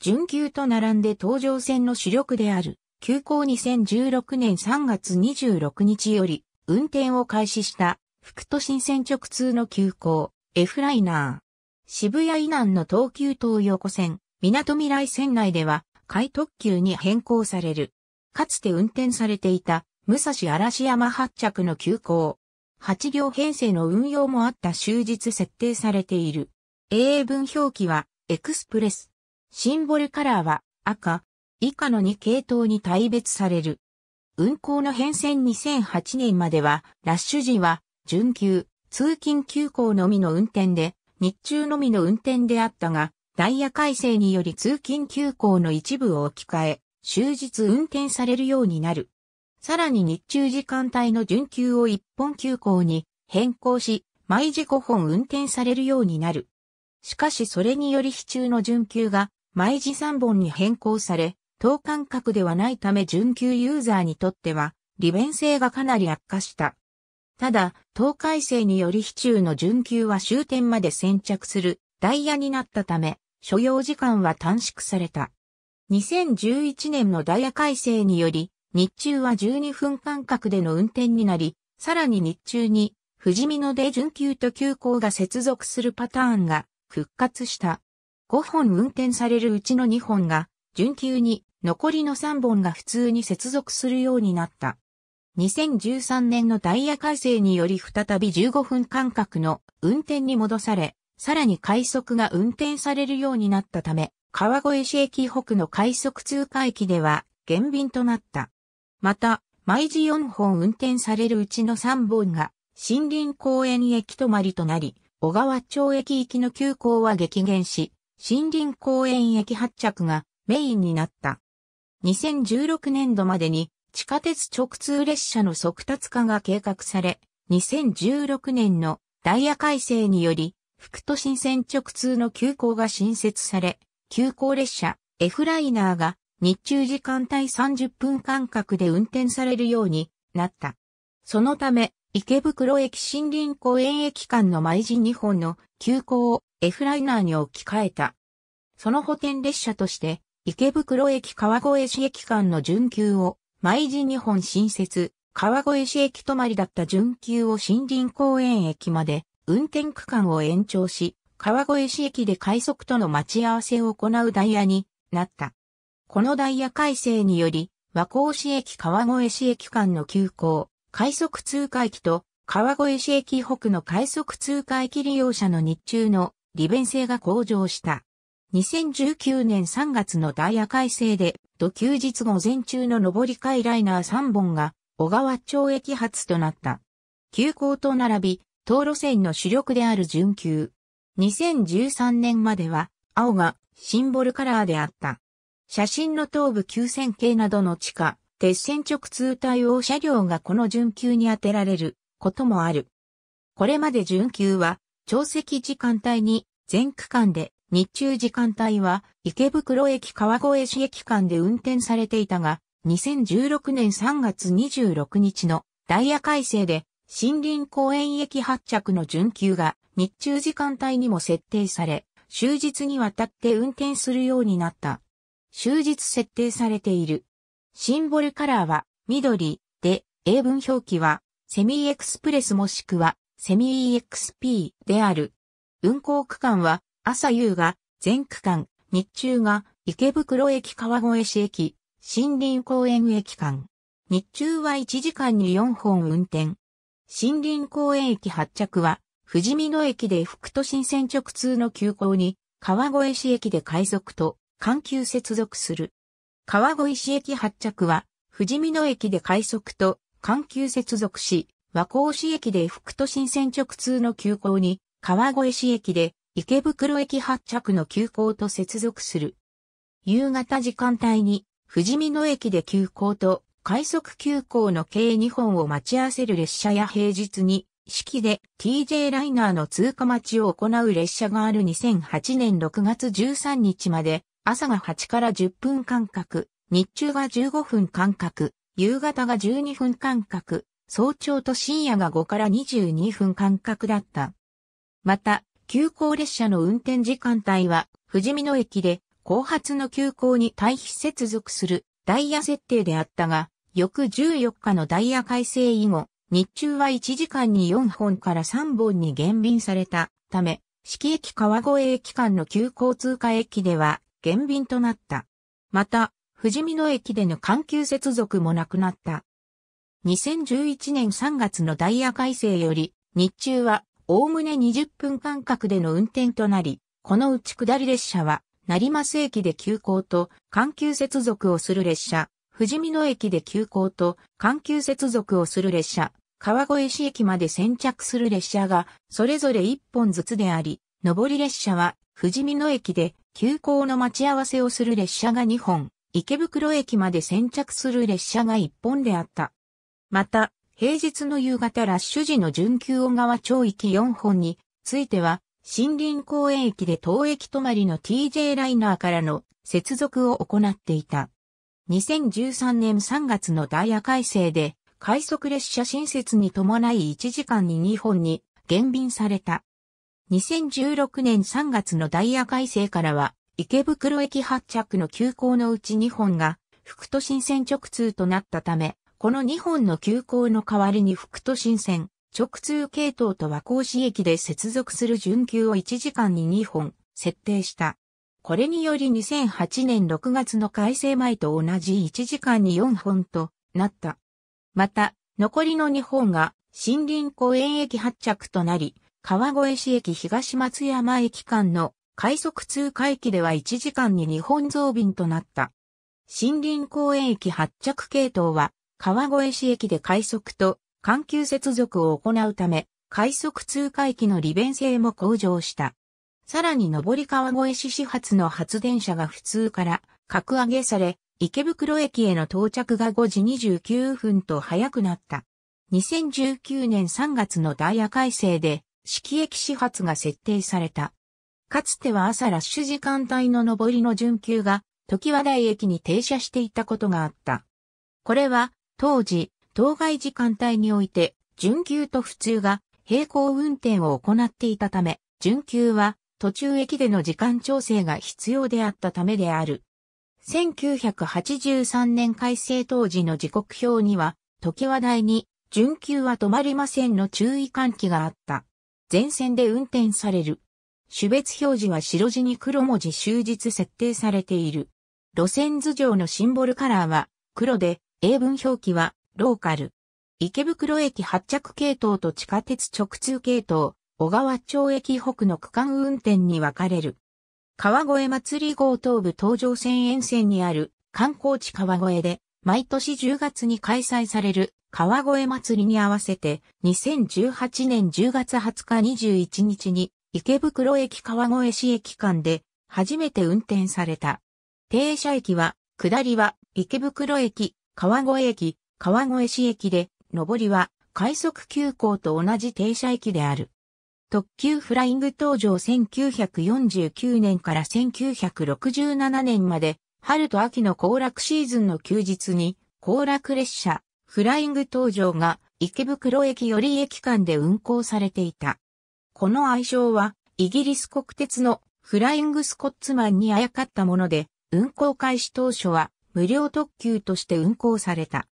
準急と並んで東上線の主力である、急行2016年3月26日より、運転を開始した副都心線直通の急行 F ライナー。渋谷以南の東急東横線、港未来線内では快特急に変更される。かつて運転されていた武蔵嵐山発着の急行。8両編成の運用もあった終日設定されている。英文表記はエクスプレス。シンボルカラーは赤。以下の2系統に大別される。運行の変遷2008年までは、ラッシュ時は、準急、通勤急行のみの運転で、日中のみの運転であったが、ダイヤ改正により通勤急行の一部を置き換え、終日運転されるようになる。さらに日中時間帯の準急を一本急行に変更し、毎時5本運転されるようになる。しかしそれにより非中の準急が毎時3本に変更され、等間隔ではないため準急ユーザーにとっては、利便性がかなり悪化した。ただ、等改正により非中の準急は終点まで先着するダイヤになったため、所要時間は短縮された。2011年のダイヤ改正により、日中は12分間隔での運転になり、さらに日中に、富士見野で準急と急行が接続するパターンが復活した。5本運転されるうちの2本が、準急に残りの3本が普通に接続するようになった。2013年のダイヤ改正により再び15分間隔の運転に戻され、さらに快速が運転されるようになったため、川越市駅北の快速通過駅では減便となった。また、毎時4本運転されるうちの3本が森林公園駅止まりとなり、小川町駅行きの急行は激減し、森林公園駅発着がメインになった。2016年度までに地下鉄直通列車の速達化が計画され、2016年のダイヤ改正により、副都心線直通の急行が新設され、急行列車 F ライナーが日中時間帯30分間隔で運転されるようになった。そのため、池袋駅森林公園駅間の毎時2本の急行を F ライナーに置き換えた。その補填列車として池袋駅川越市駅間の準急を毎時2本新設、川越市駅止まりだった準急を森林公園駅まで運転区間を延長し、川越市駅で快速との待ち合わせを行うダイヤになった。このダイヤ改正により、和光市駅川越市駅間の急行、快速通過駅と川越市駅北の快速通過駅利用者の日中の利便性が向上した。2019年3月のダイヤ改正で、土休日午前中の上り会ライナー3本が小川町駅発となった。急行と並び、東路線の主力である準急。2013年までは、青がシンボルカラーであった。写真の東部9000系などの地下、鉄線直通対応車両がこの準急に当てられることもある。これまで準急は、長石時間帯に全区間で日中時間帯は池袋駅川越市駅間で運転されていたが、2016年3月26日のダイヤ改正で森林公園駅発着の準急が日中時間帯にも設定され、終日にわたって運転するようになった。終日設定されている。シンボルカラーは緑で、英文表記はセミエクスプレスもしくはセミー XP である。運行区間は朝夕が全区間、日中が池袋駅川越市駅、森林公園駅間。日中は1時間に4本運転。森林公園駅発着は、富士見野駅で副都心線直通の急行に、川越市駅で快速と環急接続する。川越市駅発着は、富士見野駅で快速と環急接続し、和光市駅で福都新線直通の急行に、川越市駅で池袋駅発着の急行と接続する。夕方時間帯に、富士見野駅で急行と快速急行の計2本を待ち合わせる列車や平日に、式で TJ ライナーの通過待ちを行う列車がある2008年6月13日まで、朝が8から10分間隔、日中が15分間隔、夕方が12分間隔、早朝と深夜が5から22分間隔だった。また、急行列車の運転時間帯は、富士見野駅で、後発の急行に対比接続するダイヤ設定であったが、翌14日のダイヤ改正以後、日中は1時間に4本から3本に減便されたため、四季駅川越駅間の急行通過駅では減便となった。また、富士見野駅での環急接続もなくなった。2011年3月のダイヤ改正より、日中はおおむね20分間隔での運転となり、このうち下り列車は、成増駅で急行と環急接続をする列車、富士見野駅で急行と環急接続をする列車、川越市駅まで先着する列車が、それぞれ1本ずつであり、上り列車は、富士見野駅で急行の待ち合わせをする列車が2本、池袋駅まで先着する列車が1本であった。また、平日の夕方ラッシュ時の準急小川町域4本については、森林公園駅で当駅止まりの TJ ライナーからの接続を行っていた。2013年3月のダイヤ改正で、快速列車新設に伴い1時間に2本に減便された。2016年3月のダイヤ改正からは、池袋駅発着の急行のうち2本が、福都新線直通となったため、この2本の急行の代わりに福都新線、直通系統と和光市駅で接続する準急を1時間に2本設定した。これにより2008年6月の改正前と同じ1時間に4本となった。また、残りの2本が森林公園駅発着となり、川越市駅東松山駅間の快速通過駅では1時間に2本増便となった。森林公園駅発着系統は川越市駅で快速と環急接続を行うため、快速通過駅の利便性も向上した。さらに上り川越市始発の発電車が普通から格上げされ、池袋駅への到着が5時29分と早くなった。2019年3月のダイヤ改正で、式駅始発が設定された。かつては朝ラッシュ時間帯の上りの準急が、時和台駅に停車していたことがあった。これは、当時、当該時間帯において、準急と普通が並行運転を行っていたため、準急は途中駅での時間調整が必要であったためである。1983年改正当時の時刻表には、時和台に、準急は止まりませんの注意喚起があった。全線で運転される。種別表示は白地に黒文字終日設定されている。路線図上のシンボルカラーは黒で英文表記は、ローカル。池袋駅発着系統と地下鉄直通系統、小川町駅北の区間運転に分かれる。川越祭り号東部東上線沿線にある観光地川越で、毎年10月に開催される川越祭りに合わせて、2018年10月20日21日に池袋駅川越市駅間で初めて運転された。停車駅は、下りは池袋駅、川越駅、川越市駅で、上りは快速急行と同じ停車駅である。特急フライング登場1949年から1967年まで、春と秋の行楽シーズンの休日に、行楽列車、フライング登場が池袋駅より駅間で運行されていた。この愛称は、イギリス国鉄のフライングスコッツマンにあやかったもので、運行開始当初は無料特急として運行された。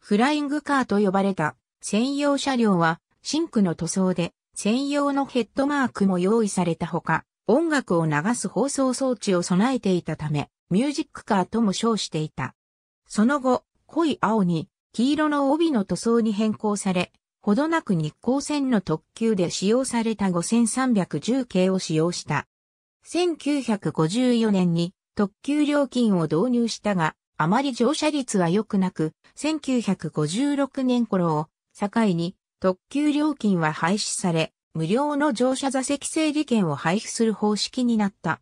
フライングカーと呼ばれた専用車両はシンクの塗装で専用のヘッドマークも用意されたほか、音楽を流す放送装置を備えていたため、ミュージックカーとも称していた。その後、濃い青に黄色の帯の塗装に変更され、ほどなく日光線の特急で使用された5310系を使用した。1954年に特急料金を導入したが、あまり乗車率は良くなく、1956年頃を境に特急料金は廃止され、無料の乗車座席整理券を配布する方式になった。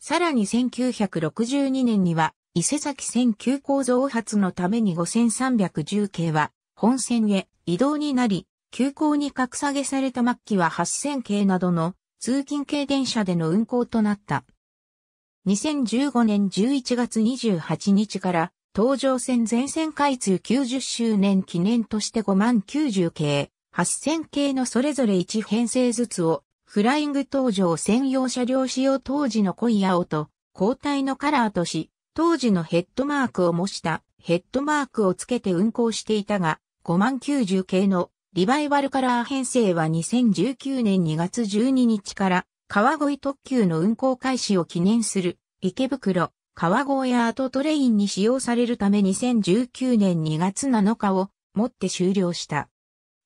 さらに1962年には、伊勢崎線急行増発のために5310系は本線へ移動になり、急行に格下げされた末期は8000系などの通勤系電車での運行となった。2015年11月28日から東上線全線開通90周年記念として5万90系、8000系のそれぞれ1編成ずつをフライング登場専用車両使用当時の濃い青と交代のカラーとし、当時のヘッドマークを模したヘッドマークをつけて運行していたが、5万90系のリバイバルカラー編成は2019年2月12日から川越特急の運行開始を記念する池袋川越アートトレインに使用されるため2019年2月7日をもって終了した。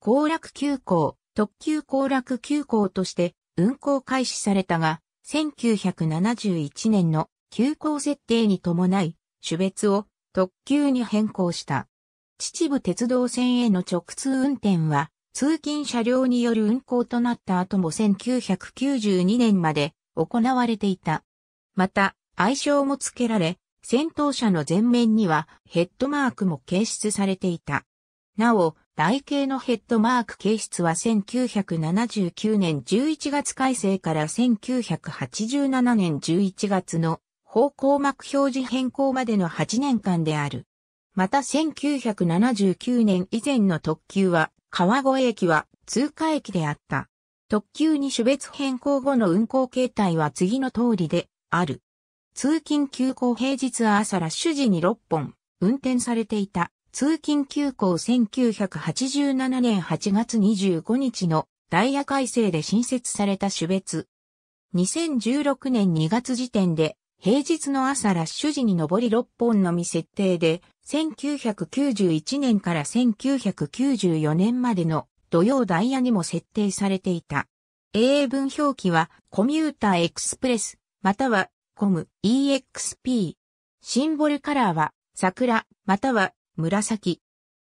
行楽急行、特急行楽急行として運行開始されたが、1971年の急行設定に伴い、種別を特急に変更した。秩父鉄道線への直通運転は、通勤車両による運行となった後も1992年まで行われていた。また、愛称も付けられ、先頭車の前面にはヘッドマークも掲出されていた。なお、台形のヘッドマーク形質は1979年11月改正から1987年11月の方向幕表示変更までの8年間である。また1979年以前の特急は川越駅は通過駅であった。特急に種別変更後の運行形態は次の通りである。通勤急行平日朝ラッシュ時に6本運転されていた通勤急行1987年8月25日のダイヤ改正で新設された種別。2016年2月時点で平日の朝ラッシュ時に上り6本のみ設定で、1991年から1994年までの土曜ダイヤにも設定されていた。英文表記はコミューターエクスプレス、またはコム EXP。シンボルカラーは桜、または紫。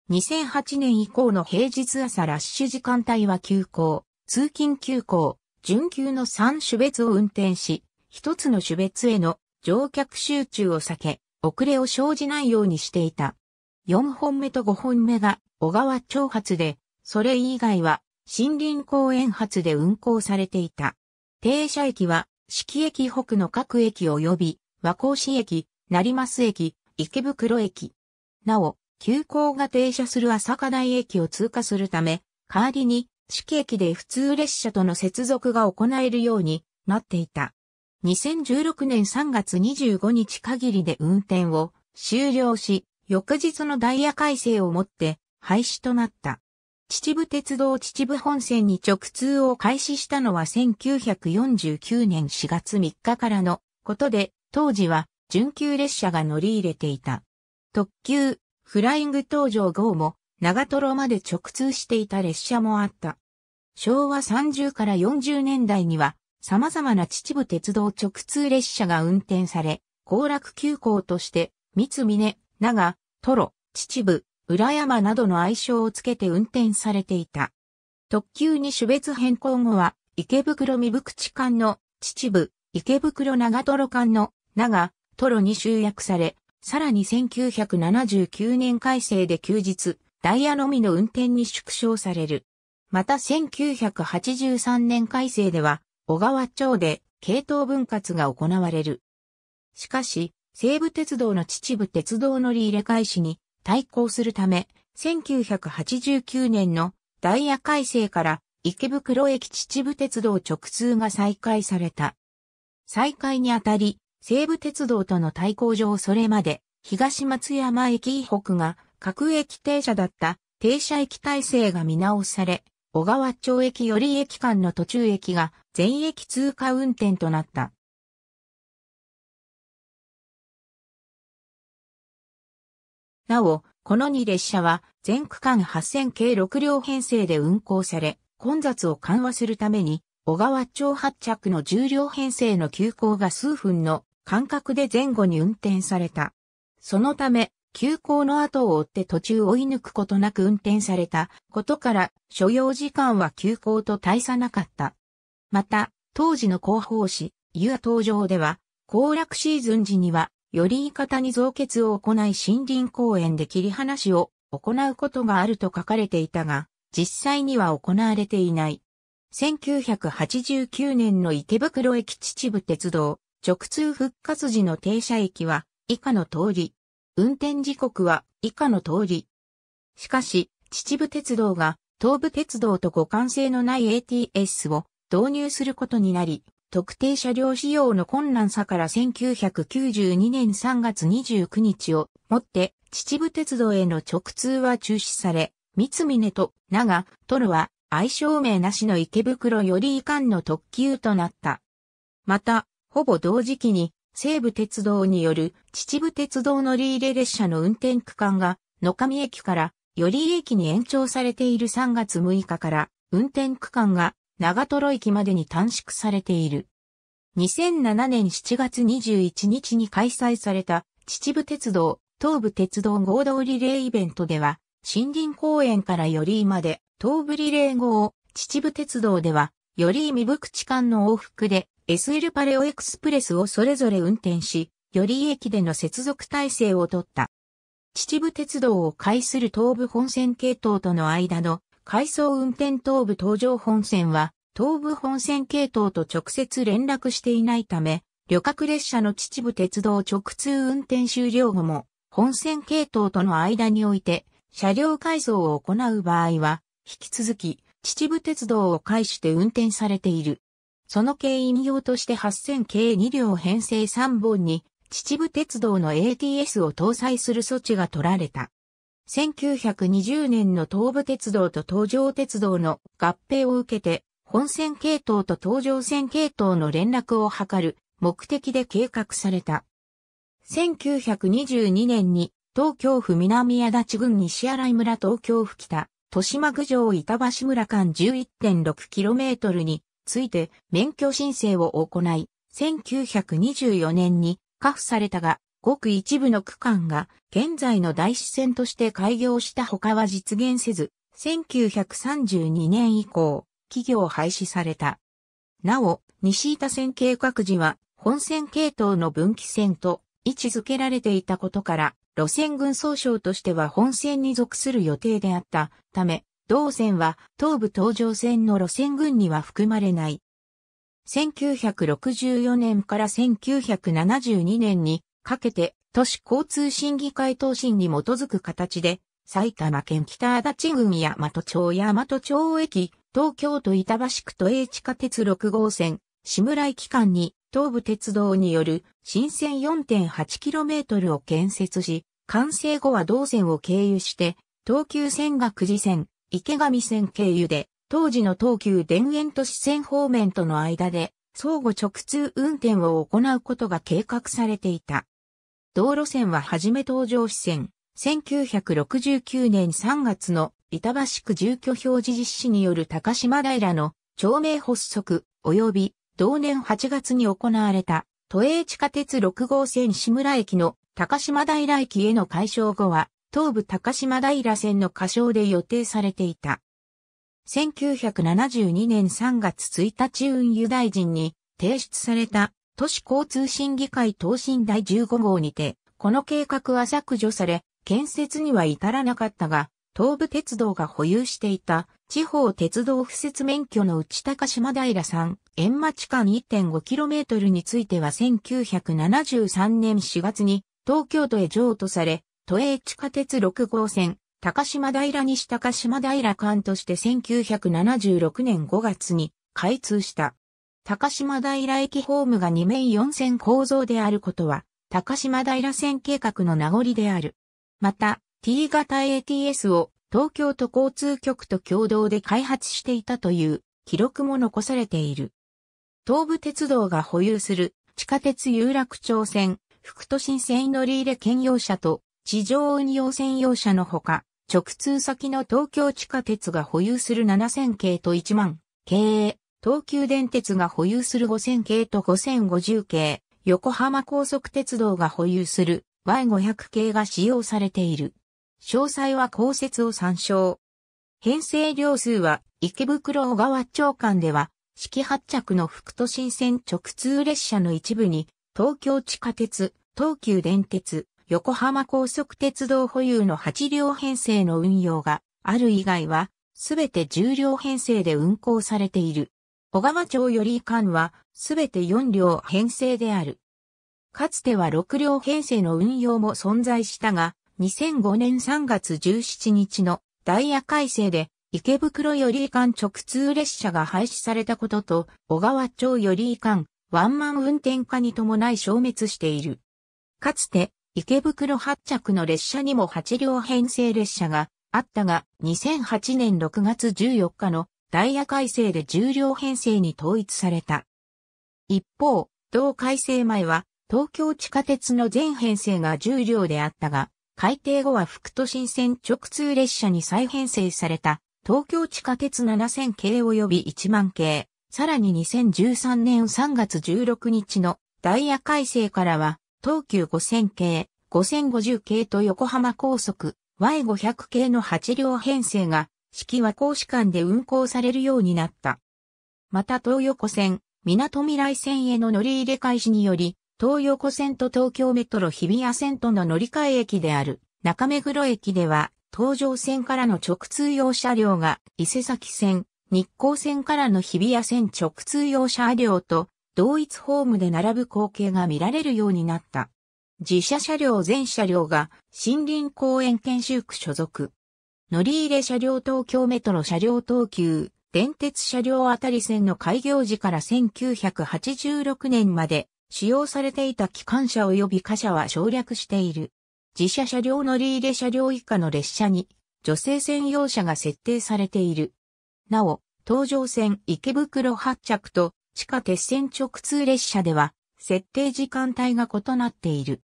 2008年以降の平日朝ラッシュ時間帯は急行、通勤急行、準急の3種別を運転し、一つの種別への乗客集中を避け、遅れを生じないようにしていた。4本目と5本目が小川町発で、それ以外は森林公園発で運行されていた。停車駅は、四季駅北の各駅及び、和光市駅、成増駅、池袋駅。なお、急行が停車する朝霞台駅を通過するため、代わりに、四季駅で普通列車との接続が行えるようになっていた。2016年3月25日限りで運転を終了し、翌日のダイヤ改正をもって廃止となった。秩父鉄道秩父本線に直通を開始したのは1949年4月3日からのことで、当時は準急列車が乗り入れていた。特急、フライング東条号も長瀞まで直通していた列車もあった。昭和30から40年代には様々な秩父鉄道直通列車が運転され、行楽急行として、三峰、長、トロ、秩父、浦山などの愛称をつけて運転されていた。特急に種別変更後は、池袋三口間の秩父、池袋長瀞間の長、トロに集約され、さらに1979年改正で休日、ダイヤのみの運転に縮小される。また1983年改正では、小川町で系統分割が行われる。しかし、西武鉄道の秩父鉄道乗り入れ開始に対抗するため、1989年のダイヤ改正から池袋駅秩父鉄道直通が再開された。再開にあたり、西武鉄道との対抗上それまで、東松山駅以北が各駅停車だった停車駅体制が見直され、小川町駅より駅間の途中駅が全駅通過運転となった。なお、この2列車は全区間8000系6両編成で運行され、混雑を緩和するために、小川町発着の10両編成の急行が数分の間隔で前後に運転された。そのため、急行の後を追って途中追い抜くことなく運転されたことから、所要時間は急行と大差なかった。また、当時の広報誌、ユア登場では、行楽シーズン時には、より言い方に増結を行い森林公園で切り離しを行うことがあると書かれていたが、実際には行われていない。1989年の池袋駅秩父鉄道直通復活時の停車駅は以下の通り。運転時刻は以下の通り。しかし、秩父鉄道が東武鉄道と互換性のない ATS を導入することになり、特定車両使用の困難さから1992年3月29日をもって秩父鉄道への直通は中止され、三峰と長、トロは相性名なしの池袋より以間の特急となった。また、ほぼ同時期に西武鉄道による秩父鉄道乗り入れ列車の運転区間が野上駅から寄居駅に延長されている3月6日から運転区間が長瀞駅までに短縮されている。2007年7月21日に開催された秩父鉄道東武鉄道合同リレーイベントでは森林公園から寄居まで東武リレー号を秩父鉄道では寄居未福地間の往復で SL パレオエクスプレスをそれぞれ運転し、寄居駅での接続体制を取った。秩父鉄道を介する東武本線系統との間の回送運転東武東上本線は東武本線系統と直接連絡していないため、旅客列車の秩父鉄道直通運転終了後も本線系統との間において車両改装を行う場合は、引き続き、秩父鉄道を介して運転されている。その経引用として8000系2両編成3本に、秩父鉄道の ATS を搭載する措置が取られた。1920年の東武鉄道と東上鉄道の合併を受けて、本線系統と東上線系統の連絡を図る目的で計画された。1922年に東京府南足立郡西新井村東京府北、豊島郡上板橋村間 11.6km について免許申請を行い、1924年に可付されたが、ごく一部の区間が現在の大支線として開業した他は実現せず、1932年以降、企業廃止された。なお、西板線計画時は本線系統の分岐線と位置づけられていたことから、路線軍総省としては本線に属する予定であったため、同線は東武東上線の路線群には含まれない。1964年から1972年にかけて都市交通審議会答申に基づく形で埼玉県北足立郡大和町大和町駅、東京都板橋区都営地下鉄6号線、志村駅間に東武鉄道による新線 4.8km を建設し、完成後は同線を経由して、東急線が久慈線、池上線経由で、当時の東急田園都市線方面との間で、相互直通運転を行うことが計画されていた。道路線ははじめ登場支線、1969年3月の板橋区住居表示実施による高島平の町名発足及び同年8月に行われた都営地下鉄6号線志村駅の高島平駅への解消後は、東武高島平線の仮称で予定されていた。1972年3月1日運輸大臣に提出された都市交通審議会答申第15号にて、この計画は削除され、建設には至らなかったが、東武鉄道が保有していた地方鉄道敷設免許の内高島平山、円町間 1.5km については1973年4月に東京都へ譲渡され、都営地下鉄6号線、高島平西高島平間として1976年5月に開通した。高島平駅ホームが2面4線構造であることは、高島平線計画の名残である。また、T 型 ATS を東京都交通局と共同で開発していたという記録も残されている。東武鉄道が保有する地下鉄有楽町線、副都心線乗り入れ兼用車と地上運用専用車のほか、直通先の東京地下鉄が保有する7000系と1万系、東急電鉄が保有する5000系と5050系、横浜高速鉄道が保有する Y500 系が使用されている。詳細は公設を参照。編成両数は池袋小川町間では、式発着の副都心線直通列車の一部に、東京地下鉄、東急電鉄、横浜高速鉄道保有の8両編成の運用がある以外は、すべて10両編成で運行されている。小川町より間は、すべて4両編成である。かつては6両編成の運用も存在したが、2005年3月17日のダイヤ改正で池袋より間直通列車が廃止されたことと、小川町より間ワンマン運転化に伴い消滅している。かつて池袋発着の列車にも8両編成列車があったが、2008年6月14日のダイヤ改正で10両編成に統一された。一方、同改正前は東京地下鉄の全編成が10両であったが、改定後は副都心線直通列車に再編成された東京地下鉄7000系及び1万系、さらに2013年3月16日のダイヤ改正からは東急5000系、5050系と横浜高速 Y500 系の8両編成が式和光士間で運行されるようになった。また東横線、港未来線への乗り入れ開始により、東横線と東京メトロ日比谷線との乗り換え駅である中目黒駅では東上線からの直通用車両が伊勢崎線、日光線からの日比谷線直通用車両と同一ホームで並ぶ光景が見られるようになった。自社車両全車両が森林公園研修区所属。乗り入れ車両東京メトロ車両東急、電鉄車両あたり線の開業時から1986年まで使用されていた機関車及び貨車は省略している。自社車両乗り入れ車両以下の列車に女性専用車が設定されている。なお、東上線池袋発着と地下鉄線直通列車では設定時間帯が異なっている。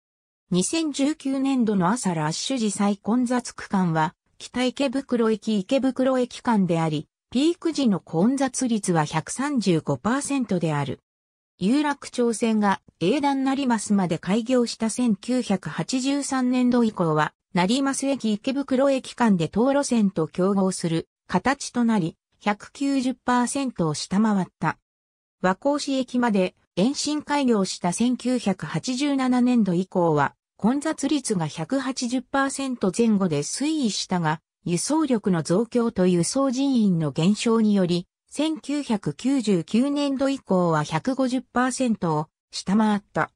2019年度の朝ラッシュ時最混雑区間は北池袋駅池袋駅間であり、ピーク時の混雑率は135%である。有楽町線が英断成増まで開業した1983年度以降は、成増駅池袋駅間で東路線と競合する形となり、190%を下回った。和光市駅まで延伸開業した1987年度以降は、混雑率が180%前後で推移したが、輸送力の増強と輸送人員の減少により、1999年度以降は150%を下回った。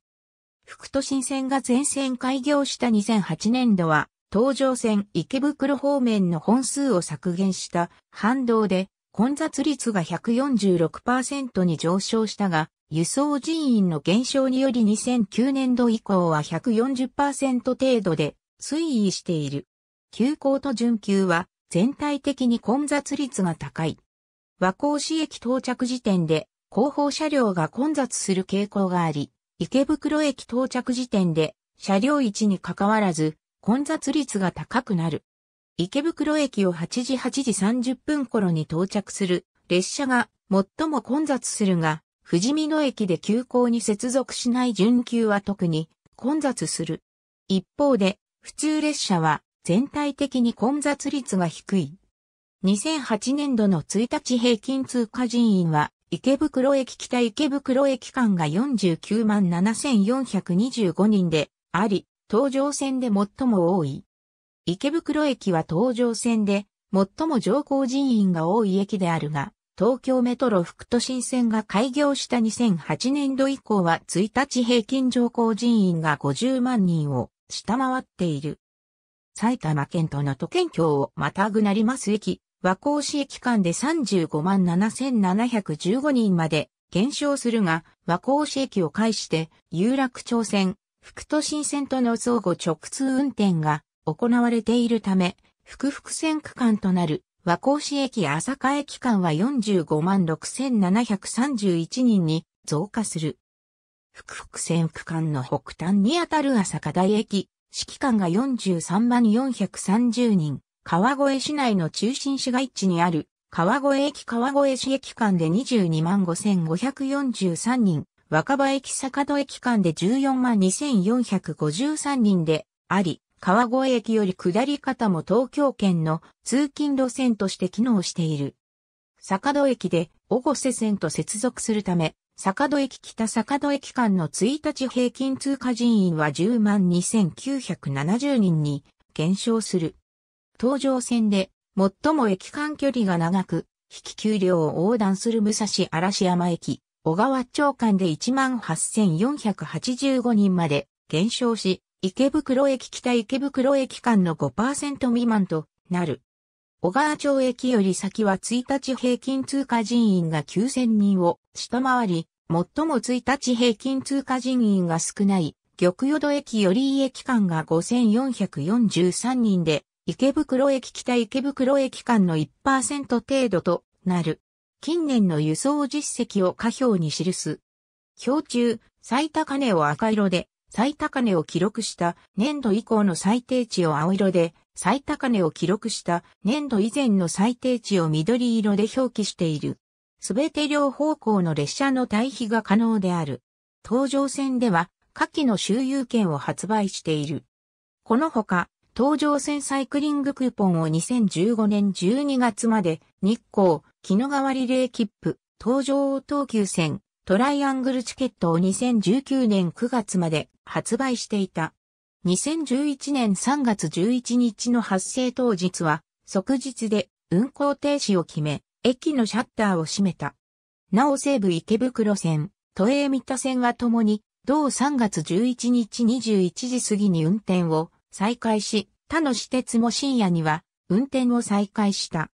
副都心線が全線開業した2008年度は、東上線池袋方面の本数を削減した反動で混雑率が146%に上昇したが、輸送人員の減少により2009年度以降は140%程度で推移している。急行と準急は全体的に混雑率が高い。和光市駅到着時点で後方車両が混雑する傾向があり、池袋駅到着時点で車両位置に関わらず混雑率が高くなる。池袋駅を8時8時30分頃に到着する列車が最も混雑するが、富士見野駅で急行に接続しない準急は特に混雑する。一方で、普通列車は全体的に混雑率が低い。2008年度の1日平均通過人員は、池袋駅北池袋駅間が49万7425人であり、東上線で最も多い。池袋駅は東上線で最も乗降人員が多い駅であるが、東京メトロ副都心線が開業した2008年度以降は1日平均乗降人員が50万人を下回っている。埼玉県と能登県境をまたぐなります駅、和光市駅間で35万7715人まで減少するが、和光市駅を介して有楽町線、副都心線との相互直通運転が行われているため、複々線区間となる和光市駅朝霞駅間は45万6731人に増加する。複々線区間の北端にあたる朝霞台駅、指揮官が43万430人、川越市内の中心市街地にある川越駅川越市駅間で22万5543人、若葉駅坂戸駅間で14万2453人であり、川越駅より下り方も東京圏の通勤路線として機能している。坂戸駅で小越瀬線と接続するため、坂戸駅北坂戸駅間の1日平均通過人員は10万2970人に減少する。東上線で最も駅間距離が長く、引き給料を横断する武蔵嵐山駅、小川町間で1万8485人まで減少し、池袋駅北池袋駅間の5%未満となる。小川町駅より先は1日平均通過人員が9000人を下回り、最も1日平均通過人員が少ない玉淀駅より駅間が5443人で、池袋駅北池袋駅間の1%程度となる。近年の輸送実績を下表に記す。表中、最高値を赤色で、最高値を記録した年度以降の最低値を青色で、最高値を記録した年度以前の最低値を緑色で表記している。すべて両方向の列車の対比が可能である。東上線では、下記の周遊券を発売している。このほか、東上線サイクリングクーポンを2015年12月まで、日光、木の川リレー切符、東上東急線、トライアングルチケットを2019年9月まで発売していた。2011年3月11日の発生当日は即日で運行停止を決め、駅のシャッターを閉めた。なお西武池袋線、都営三田線はともに同3月11日21時過ぎに運転を再開し、他の私鉄も深夜には運転を再開した。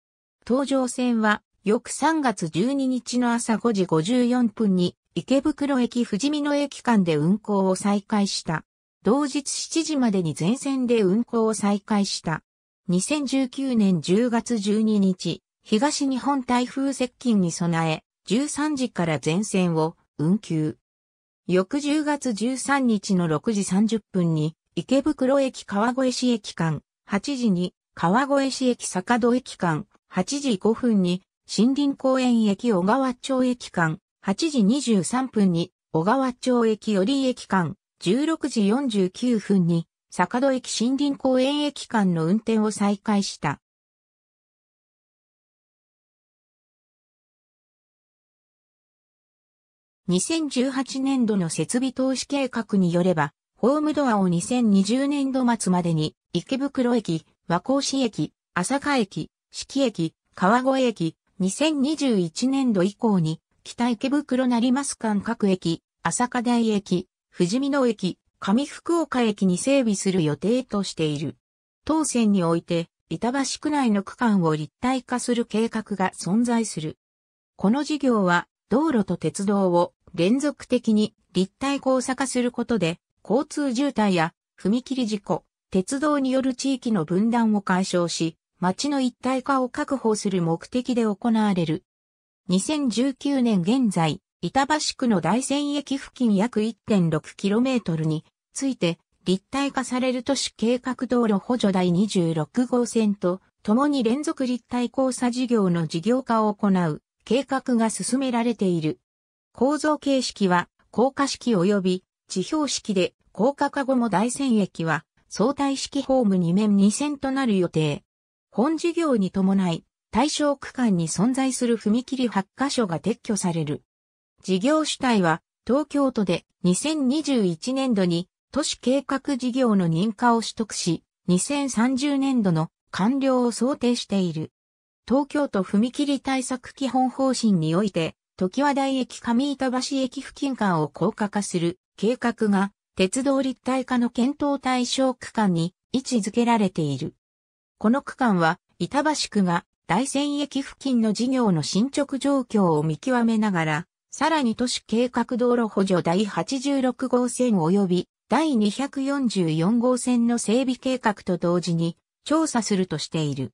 東上線は翌3月12日の朝5時54分に池袋駅富士見野駅間で運行を再開した。同日7時までに全線で運行を再開した。2019年10月12日、東日本台風接近に備え、13時から全線を運休。翌10月13日の6時30分に、池袋駅川越市駅間、8時に川越市駅坂戸駅間、8時5分に森林公園駅小川町駅間、8時23分に小川町駅寄り駅間、16時49分に坂戸駅森林公園駅間の運転を再開した。2018年度の設備投資計画によれば、ホームドアを2020年度末までに池袋駅、和光市駅、朝霞駅、四季駅、川越駅、2021年度以降に、北池袋成増間各駅、朝霞台駅、富士見野駅、上福岡駅に整備する予定としている。当線において、板橋区内の区間を立体化する計画が存在する。この事業は、道路と鉄道を連続的に立体交差化することで、交通渋滞や踏切事故、鉄道による地域の分断を解消し、街の一体化を確保する目的で行われる。2019年現在、板橋区の大仙駅付近約 1.6km について立体化される都市計画道路補助第26号線と共に連続立体交差事業の事業化を行う計画が進められている。構造形式は高架式及び地表式で高架化後も大仙駅は相対式ホーム2面2線となる予定。本事業に伴い、対象区間に存在する踏切8カ所が撤去される。事業主体は東京都で2021年度に都市計画事業の認可を取得し、2030年度の完了を想定している。東京都踏切対策基本方針において、時和台駅上板橋駅付近間を高架化する計画が鉄道立体化の検討対象区間に位置づけられている。この区間は、板橋区が大仙駅付近の事業の進捗状況を見極めながら、さらに都市計画道路補助第86号線及び第244号線の整備計画と同時に調査するとしている。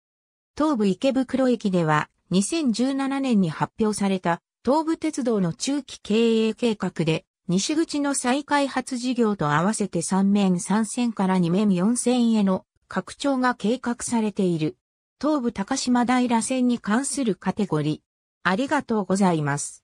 東武池袋駅では2017年に発表された東武鉄道の中期経営計画で西口の再開発事業と合わせて3面3線から2面4線への拡張が計画されている。東武高島平線に関するカテゴリー。ありがとうございます。